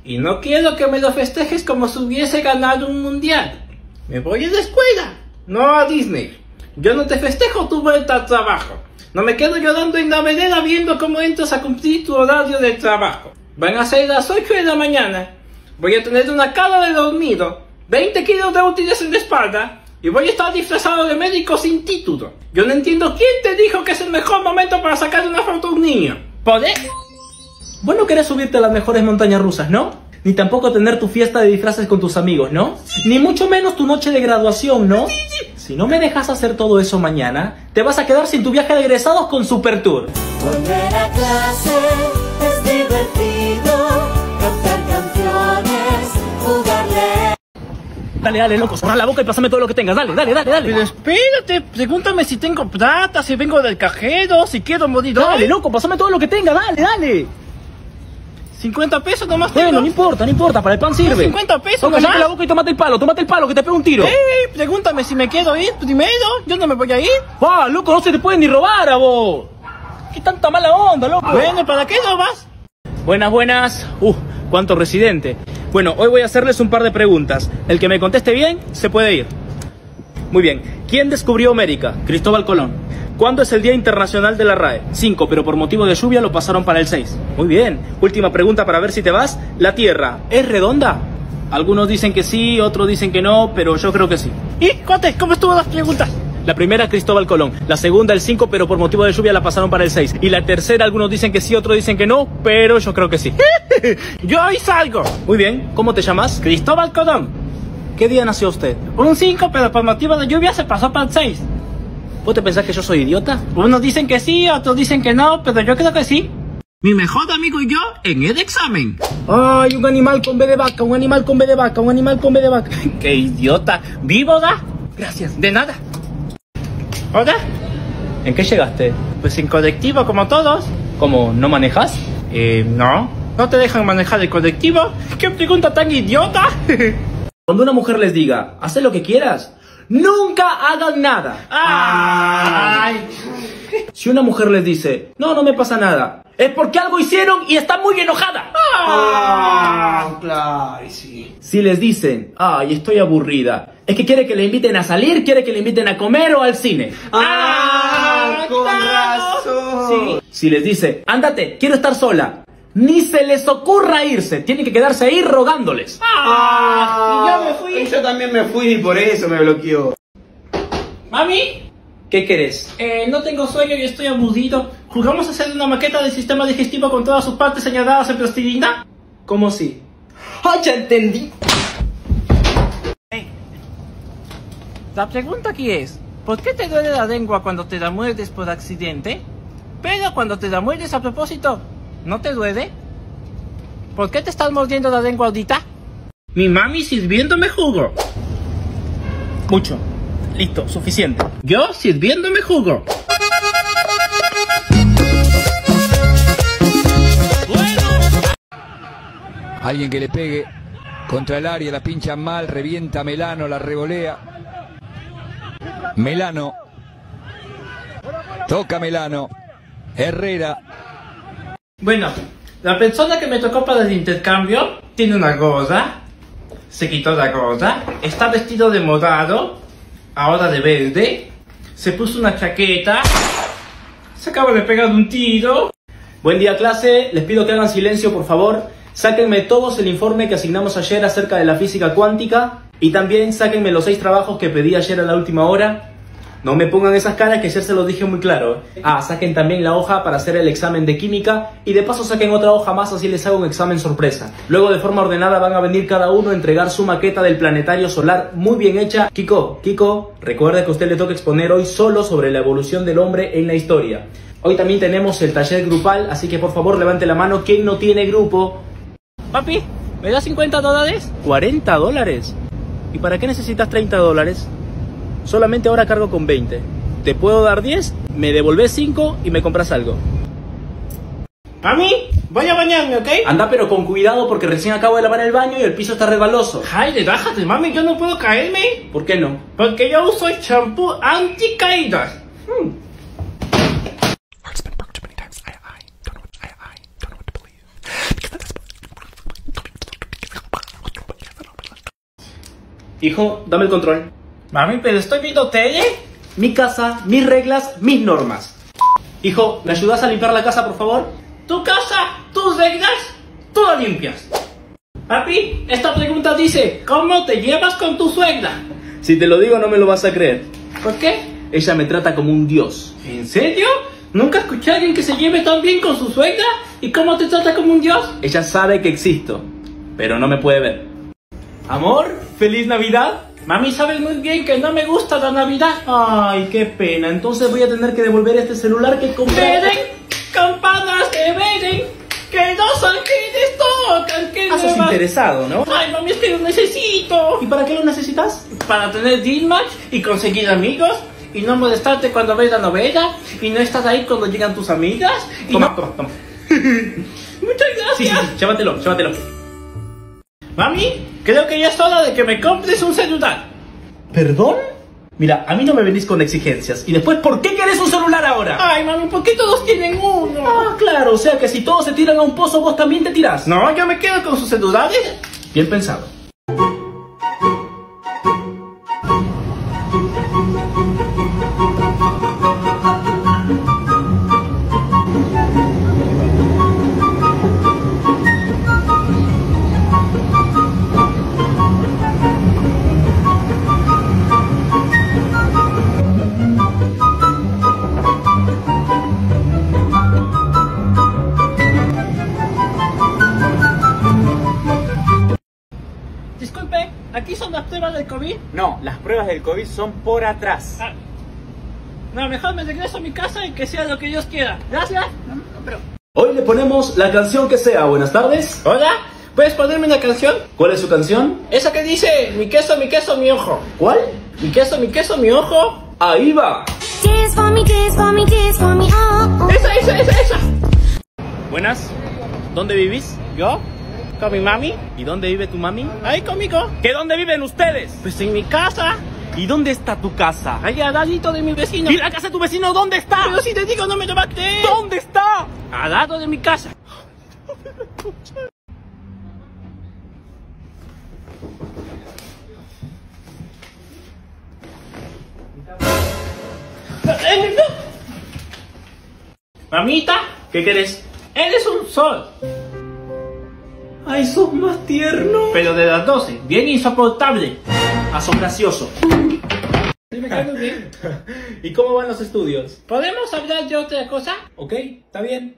Y no quiero que me lo festejes como si hubiese ganado un mundial. Me voy a la escuela, no a Disney. Yo no te festejo tu vuelta al trabajo. No me quedo llorando en la vereda viendo cómo entras a cumplir tu horario de trabajo. Van a ser las 8 de la mañana. Voy a tener una cara de dormido, 20 kilos de útiles en la espalda y voy a estar disfrazado de médico sin título. Yo no entiendo quién te dijo que es el mejor momento para sacar una foto a un niño. ¿Podés? Vos no querés subirte a las mejores montañas rusas, ¿no? Ni tampoco tener tu fiesta de disfraces con tus amigos, ¿no? Ni mucho menos tu noche de graduación, ¿no? Si no me dejas hacer todo eso mañana, te vas a quedar sin tu viaje de egresados con Super Tour. A clase es divertido, Dale, dale, loco, cerra la boca y pásame todo lo que tengas. Dale, dale, dale, dale. Pero espérate, pregúntame si tengo plata, si vengo del cajero, si quiero morir. Dale, loco, pásame todo lo que tengas. Dale, dale. 50 pesos nomás Bueno, tengo. no importa, no importa, para el pan sirve. 50 pesos Toca, nomás. la boca y tomate el palo, tomate el palo, que te pego un tiro. Ey, pregúntame si me quiero ir primero. Yo no me voy a ir. ¡Ah, loco, no se te puede ni robar a vos! ¡Qué tanta mala onda, loco! Bueno, ¿para qué no vas? Buenas, buenas. Uh, cuánto residente. Bueno, hoy voy a hacerles un par de preguntas. El que me conteste bien, se puede ir. Muy bien. ¿Quién descubrió América? Cristóbal Colón. ¿Cuándo es el Día Internacional de la RAE? 5, pero por motivo de lluvia lo pasaron para el 6. Muy bien. Última pregunta para ver si te vas. ¿La Tierra es redonda? Algunos dicen que sí, otros dicen que no, pero yo creo que sí. ¿Y, Cote, cómo estuvo las preguntas? La primera, Cristóbal Colón. La segunda, el 5, pero por motivo de lluvia la pasaron para el 6. Y la tercera, algunos dicen que sí, otros dicen que no, pero yo creo que sí. [LAUGHS] yo hoy salgo. Muy bien. ¿Cómo te llamas? Cristóbal Colón. ¿Qué día nació usted? Un 5, pero por motivo de lluvia se pasó para el 6. ¿Vos te pensás que yo soy idiota? Unos dicen que sí, otros dicen que no, pero yo creo que sí. Mi mejor amigo y yo en el examen. Ay, un animal con B de vaca, un animal con B de vaca, un animal con B de vaca. [LAUGHS] ¡Qué idiota! ¿Vivo da? Gracias, de nada. ¿Hola? ¿En qué llegaste? Pues en colectivo, como todos. ¿Cómo? ¿No manejas? Eh, no. ¿No te dejan manejar el colectivo? ¿Qué pregunta tan idiota? [LAUGHS] Cuando una mujer les diga, haz lo que quieras, nunca hagan nada. Ay. Si una mujer les dice, no, no me pasa nada, es porque algo hicieron y está muy enojada. Ah, claro, y sí. Si les dicen, ay, estoy aburrida, es que quiere que le inviten a salir, quiere que le inviten a comer o al cine. Ah, con razón. Sí. Si les dice, ándate, quiero estar sola, ni se les ocurra irse, tienen que quedarse ahí rogándoles. Ah, y yo me fui. Yo también me fui y por eso me bloqueó. Mami, ¿qué querés? Eh, no tengo sueño y estoy aburrido. ¿Jugamos a hacer una maqueta del sistema digestivo con todas sus partes señaladas en plastilina? ¿Cómo sí? ¡Ah, ya entendí! La pregunta aquí es, ¿por qué te duele la lengua cuando te la muerdes por accidente? Pero cuando te la muerdes a propósito, ¿no te duele? ¿Por qué te estás mordiendo la lengua ahorita? Mi mami sirviéndome jugo. Mucho. Listo, suficiente. Yo sirviéndome jugo. Alguien que le pegue contra el área, la pincha mal, revienta a Melano, la revolea. Melano. Toca Melano. Herrera. Bueno, la persona que me tocó para el intercambio tiene una gorra, se quitó la gorra, está vestido de morado, ahora de verde, se puso una chaqueta, se acaba de pegar un tiro. Buen día clase, les pido que hagan silencio por favor, sáquenme todos el informe que asignamos ayer acerca de la física cuántica y también sáquenme los seis trabajos que pedí ayer a la última hora. No me pongan esas caras que ayer se los dije muy claro. Ah, saquen también la hoja para hacer el examen de química y de paso saquen otra hoja más así les hago un examen sorpresa. Luego de forma ordenada van a venir cada uno a entregar su maqueta del planetario solar muy bien hecha. Kiko, Kiko, recuerda que a usted le toca exponer hoy solo sobre la evolución del hombre en la historia. Hoy también tenemos el taller grupal, así que por favor levante la mano quien no tiene grupo. Papi, ¿me das 50 dólares? ¿40 dólares? ¿Y para qué necesitas 30 dólares? Solamente ahora cargo con 20. Te puedo dar 10, me devolvés 5 y me compras algo. Mami, voy a bañarme, ¿ok? Anda, pero con cuidado porque recién acabo de lavar el baño y el piso está resbaloso. Ay, relájate, mami, yo no puedo caerme. ¿Por qué no? Porque yo uso el champú anti-caídas. Hmm. Hijo, dame el control. Mami, pero estoy viendo tele. Mi casa, mis reglas, mis normas. Hijo, ¿me ayudas a limpiar la casa, por favor? Tu casa, tus reglas, tú la limpias. Papi, esta pregunta dice, ¿cómo te llevas con tu suegra? Si te lo digo no me lo vas a creer. ¿Por qué? Ella me trata como un dios. ¿En serio? ¿Nunca escuché a alguien que se lleve tan bien con su suegra? ¿Y cómo te trata como un dios? Ella sabe que existo, pero no me puede ver. Amor, feliz Navidad. Mami, sabes muy bien que no me gusta la Navidad. Ay, qué pena. Entonces voy a tener que devolver este celular que compré. ¡Veden! ¡Campanas de Beden! ¡Que los ángeles tocan! ¡Que Ah, me va- interesado, ¿no? Ay, mami, es que lo necesito. ¿Y para qué lo necesitas? Para tener Deathmatch y conseguir amigos. Y no molestarte cuando ves la novela. Y no estar ahí cuando llegan tus amigas. Y Toma, no- toma, toma. [LAUGHS] Muchas gracias. Sí, sí, sí, llévatelo, llévatelo. Mami, creo que ya es hora de que me compres un celular. ¿Perdón? Mira, a mí no me venís con exigencias. Y después, ¿por qué querés un celular ahora? Ay, mami, ¿por qué todos tienen uno? Ah, claro, o sea que si todos se tiran a un pozo, vos también te tirás. No, yo me quedo con sus celulares. Bien pensado. COVID son por atrás. Ah. No, mejor me regreso a mi casa y que sea lo que Dios quiera. Gracias. Hoy le ponemos la canción que sea. Buenas tardes. Hola, ¿puedes ponerme una canción? ¿Cuál es su canción? Esa que dice, mi queso, mi queso, mi ojo. ¿Cuál? Mi queso, mi queso, mi ojo. Ahí va. Esa, esa, esa, esa. Buenas. ¿Dónde vivís? ¿Yo? ¿Con mi mami? ¿Y dónde vive tu mami? Ahí conmigo. ¿Que dónde viven ustedes? Pues en mi casa. ¿Y dónde está tu casa? Ahí al ladito de mi vecino. ¿Y la casa de tu vecino dónde está? Pero si te digo no me lo va a creer. ¿Dónde está? Al lado de mi casa. Mamita, ¿Qué querés? eres un sol. Ay, sos más tierno. Pero de las 12, bien insoportable. Asombracioso. Sí, me cae muy bien. ¿Y cómo van los estudios? ¿Podemos hablar de otra cosa? Ok, está bien.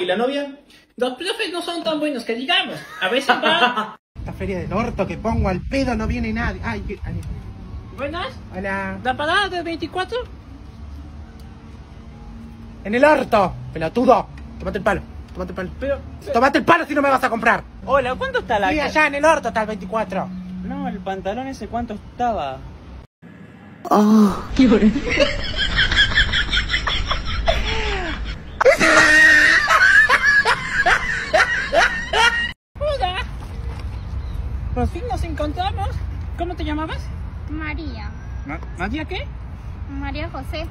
¿Y la novia? Los profes no son tan buenos que digamos. A veces va. [LAUGHS] Esta feria del orto que pongo al pedo no viene nadie. Ay, qué... ay, Buenas. Hola. ¿La parada del 24? En el orto, pelotudo. Tómate el palo. Tómate el palo. Pero. Tómate el palo si no me vas a comprar. Hola, ¿cuánto está la Sí, allá en el orto está el 24. No, el pantalón ese cuánto estaba. [LAUGHS] Hola. Por fin nos encontramos. ¿Cómo te llamabas? María. Ma- ¿María qué? María José.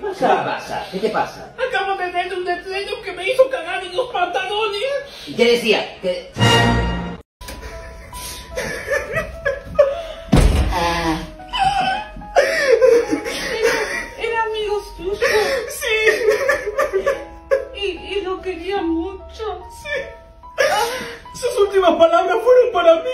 ¿Qué pasa? ¿Qué te pasa? Acabo de ver un letrero que me hizo cagar en los pantalones. ¿Y qué decía? ¿Qué- Era amigo suyo. Sí. Y, y lo quería mucho. Sí. Sus últimas palabras fueron para mí.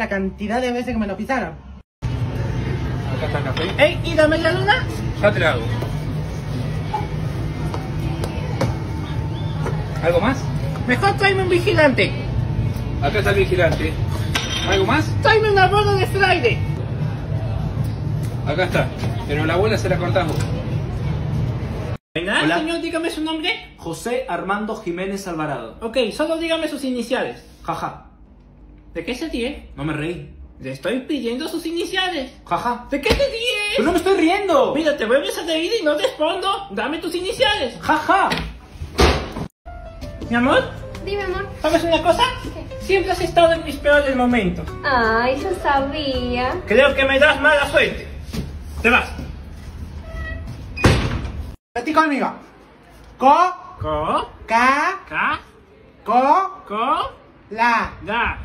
La cantidad de veces que me lo pisaron. Acá está el café. ¿Ey, y la media luna? Ya te la hago. ¿Algo más? Mejor tráeme un vigilante. Acá está el vigilante. ¿Algo más? Tráeme una bola de Friday. Acá está. Pero la abuela se la cortamos. Hola. señor, dígame su nombre. José Armando Jiménez Alvarado. Ok, solo dígame sus iniciales. Jaja. ¿De qué se ríe? No me reí. Le estoy pidiendo sus iniciales. Jaja. ¿De qué te ríes? Pero no me estoy riendo. Mira, te vuelves a reír y no respondo. Dame tus iniciales. Jaja. Mi amor, Dime, amor. ¿sabes una cosa? Siempre has estado en mis peores momentos. Ay, yo sabía. Creo que me das mala suerte. Te vas. Repetí conmigo. Co, Co, ca, ca, co, co, la. ga.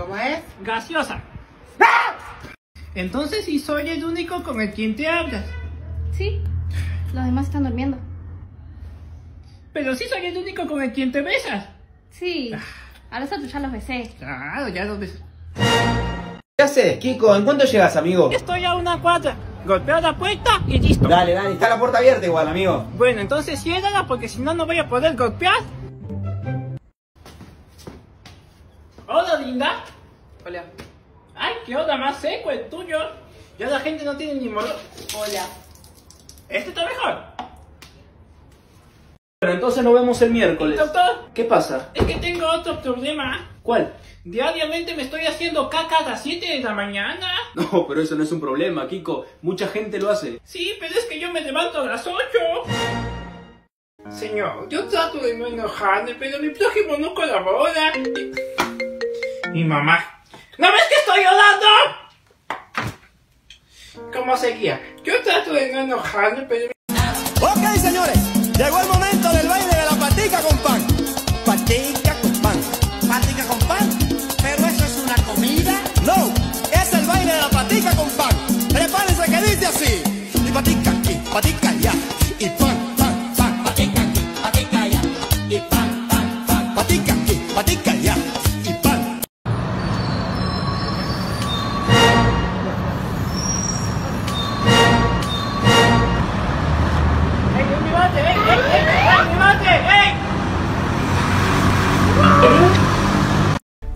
¿Cómo es? Gaseosa. Entonces, si soy el único con el quien te hablas. Sí. Los demás están durmiendo. Pero sí soy el único con el quien te besas. Sí. A los otros ya los besé. Claro, ya los besas. ¿Qué haces, Kiko? ¿En cuánto llegas, amigo? Estoy a una cuadra. Golpeo la puerta y listo. Dale, dale, está la puerta abierta igual, amigo. Bueno, entonces ciérrala porque si no, no voy a poder golpear. Hola, linda. Hola. Ay, qué onda más seco el tuyo. Ya la gente no tiene ni modo. Hola. Este está mejor. Pero entonces nos vemos el miércoles. Doctor, ¿Qué pasa? es que tengo otro problema. ¿Cuál? Diariamente me estoy haciendo caca a las 7 de la mañana. [LAUGHS] No, pero eso no es un problema, Kiko. Mucha gente lo hace. Sí, pero es que yo me levanto a las 8. Señor, yo trato de no enojarme, pero mi prójimo no colabora. Mi mamá. ¿No ves que estoy llorando? ¿Cómo seguía? Yo trato de no enojarme, pero... Ok, señores, llegó el momento del baile de la patica con pan. Patica con pan. Patica con pan. ¿Pero eso es una comida? No, es el baile de la patica con pan. Prepárense que dice así. Y patica aquí, patica allá. Y pan,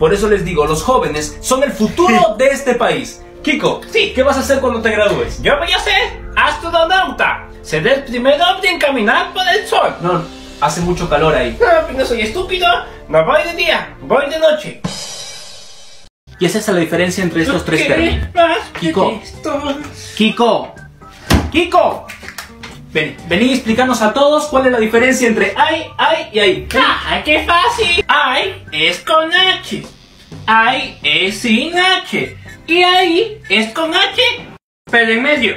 Por eso les digo, los jóvenes son el futuro [LAUGHS] de este país. Kiko, sí, ¿qué vas a hacer cuando te gradúes? Yo voy a ser astronauta. Seré el primer hombre en caminar por el sol. No, hace mucho calor ahí. No, no soy estúpido. No voy de día, voy de noche. Y es esa la diferencia entre estos tres ¿Qué términos. más Kiko. que? Kiko. Kiko. Ven, vení a explicarnos a todos cuál es la diferencia entre ay, ay y ay. ¡Ah, qué fácil! Ay es con H. Ay es sin H. Y ahí es con H, pero en medio.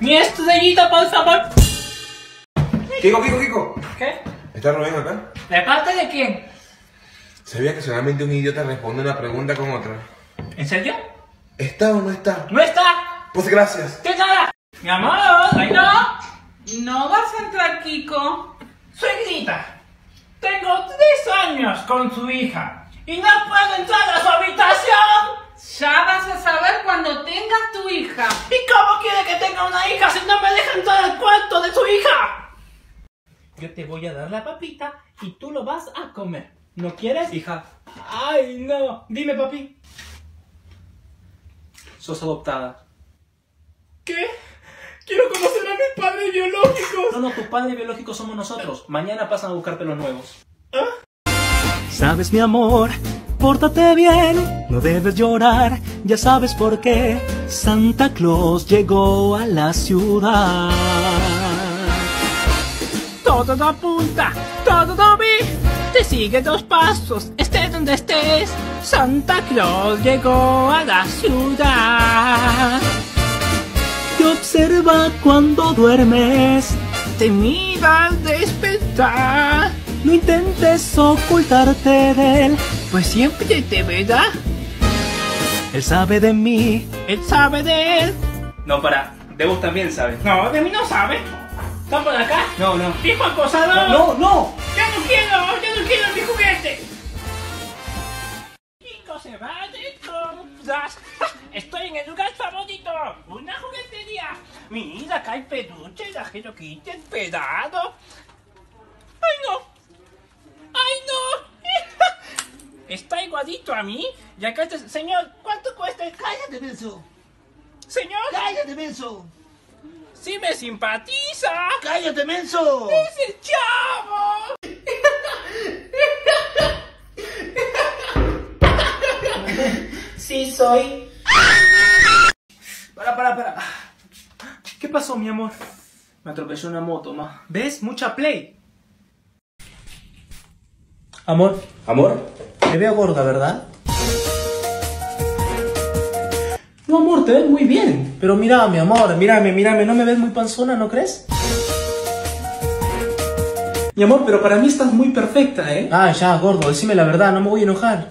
Mi estrellita, por favor. Kiko, Kiko, Kiko. ¿Qué? ¿Está Rubén acá? ¿De parte de quién? ¿Sabía que solamente un idiota responde una pregunta con otra? ¿En serio? ¿Está o no está? ¡No está! Pues gracias. ¿Qué nada? Mi amor, ahí no. ¿No vas a entrar, Kiko? Suegrita, tengo tres años con su hija y no puedo entrar a su habitación. Ya vas a saber cuando tengas tu hija. ¿Y cómo quiere que tenga una hija si no me deja entrar al cuarto de su hija? Yo te voy a dar la papita y tú lo vas a comer. ¿No quieres? Hija, Ay, no. Dime, papi. sos adoptada. ¿Qué? Quiero conocer a mis padres biológicos. No, no, tus padres biológicos somos nosotros. Mañana pasan a buscarte los nuevos. Sabes mi amor, pórtate bien, no debes llorar, ya sabes por qué Santa Claus llegó a la ciudad. Todo apunta, todo vi. Te sigue dos pasos, estés donde estés. Santa Claus llegó a la ciudad. Te observa cuando duermes, Te mira al despertar. No intentes ocultarte de él, Pues siempre te verá. él sabe de mí. Él sabe de él. No, para. De vos también sabes. No, de mí no sabe. ¿Están por acá? No, no. ¡Hijo acosador! No, no. ¡Ya no quiero! ¡Ya no quiero mi juguete! Kiko se va de compras. Estoy en el lugar favorito. Una juguetería. Mira, acá hay peluches, la Hello Kitty esperado. ¡Ay, no! ¡Ay, no! [LAUGHS] Está igualito a mí. Y acá está... Señor, ¿cuánto cuesta? Cállate, menso. Señor. Cállate, menso. Sí me simpatiza. Cállate, menso. Es el chavo. Sí, soy. Para, para, para. ¿Qué pasó, mi amor? Me atropelló una moto, ma. ¿Ves? Mucha play. Amor. Amor. Te veo gorda, ¿verdad? No, amor, te ves muy bien. Pero mira, mi amor, mírame, mírame. ¿No me ves muy panzona, no crees? Mi amor, pero para mí estás muy perfecta, ¿eh? Ah, ya, gordo, decime la verdad, no me voy a enojar.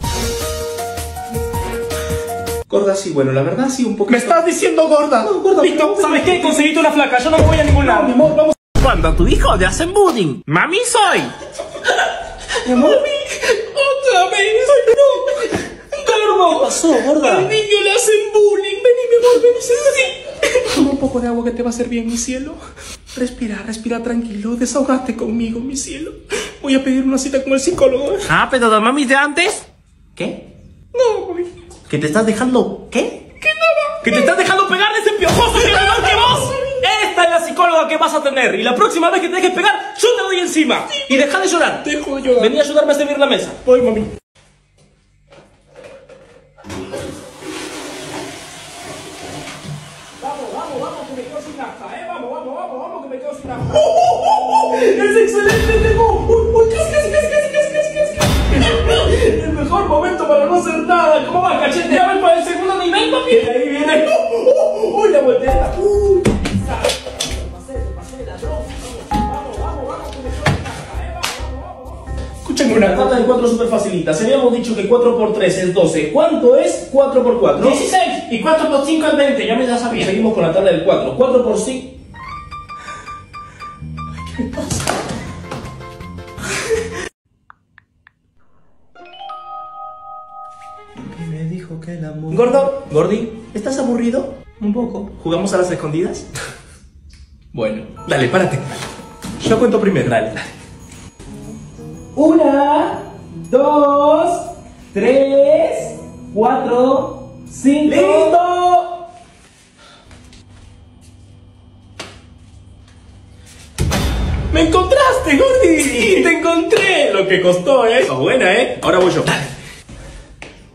Gorda, sí, bueno, la verdad sí, un poquito. ¿Me estás diciendo gorda? No, gorda, Listo, pero- ¿sabes qué? Conseguiste una flaca, yo no me voy a ningún lado. mi amor, vamos. Cuando a tu hijo le hacen bullying, mami soy. [LAUGHS] Mi amor. ¡Otra vez! ¡No! ¡Gordo! ¿Qué pasó, gorda? Al niño le hacen bullying. Vení, mi amor, vení, sí. Toma un poco de agua que te va a hacer bien, mi cielo. Respira, respira tranquilo. Desahogate conmigo, mi cielo. Voy a pedir una cita con el psicólogo. Ah, pero la mami de antes. ¿Qué? No, voy. ¿Que te estás dejando qué? Que vas a tener. Y la próxima vez que te dejes pegar, yo te doy encima. Y deja de llorar. Dejo de llorar. Vení a ayudarme a servir la mesa. Voy, mami. Vamos, vamos, vamos, que me quedo sin nafta, ¿eh? Vamos, vamos, vamos, vamos, que me quedo sin nafta. ¡Es excelente, Tego! ¡Uy, uy, casi, casi, casi, casi, casi, casi, casi! El mejor momento para no hacer nada. ¿Cómo va, cachete? Ya ven para el segundo nivel, papi. Ahí viene. ¡Uh, [LAUGHS] uh, uy, la. Una tabla de 4 súper facilita. Se habíamos dicho que 4 por 3 es 12. ¿Cuánto es 4 por 4? 16 y 4 por 5 es 20, ya me la sabía. Seguimos con la tabla del 4. 4 por 5. ¿Qué me pasa? ¿Qué me dijo que el amor. Gordo, Gordi, ¿estás aburrido? Un poco. ¿Jugamos a las escondidas? [LAUGHS] bueno, dale, párate. Yo cuento primero. Dale, dale. Una, dos, tres, cuatro, cinco. ¡Listo! ¡Me encontraste, Gordy! ¡Sí, te encontré! Lo que costó, ¿eh? Sos buena, ¿eh? Ahora voy yo.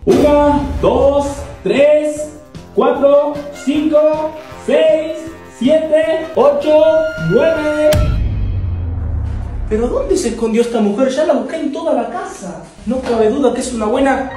Una, dos, tres, cuatro, cinco, seis, siete, ocho, nueve. ¿Pero dónde se escondió esta mujer? Ya la busqué en toda la casa. No cabe duda que es una buena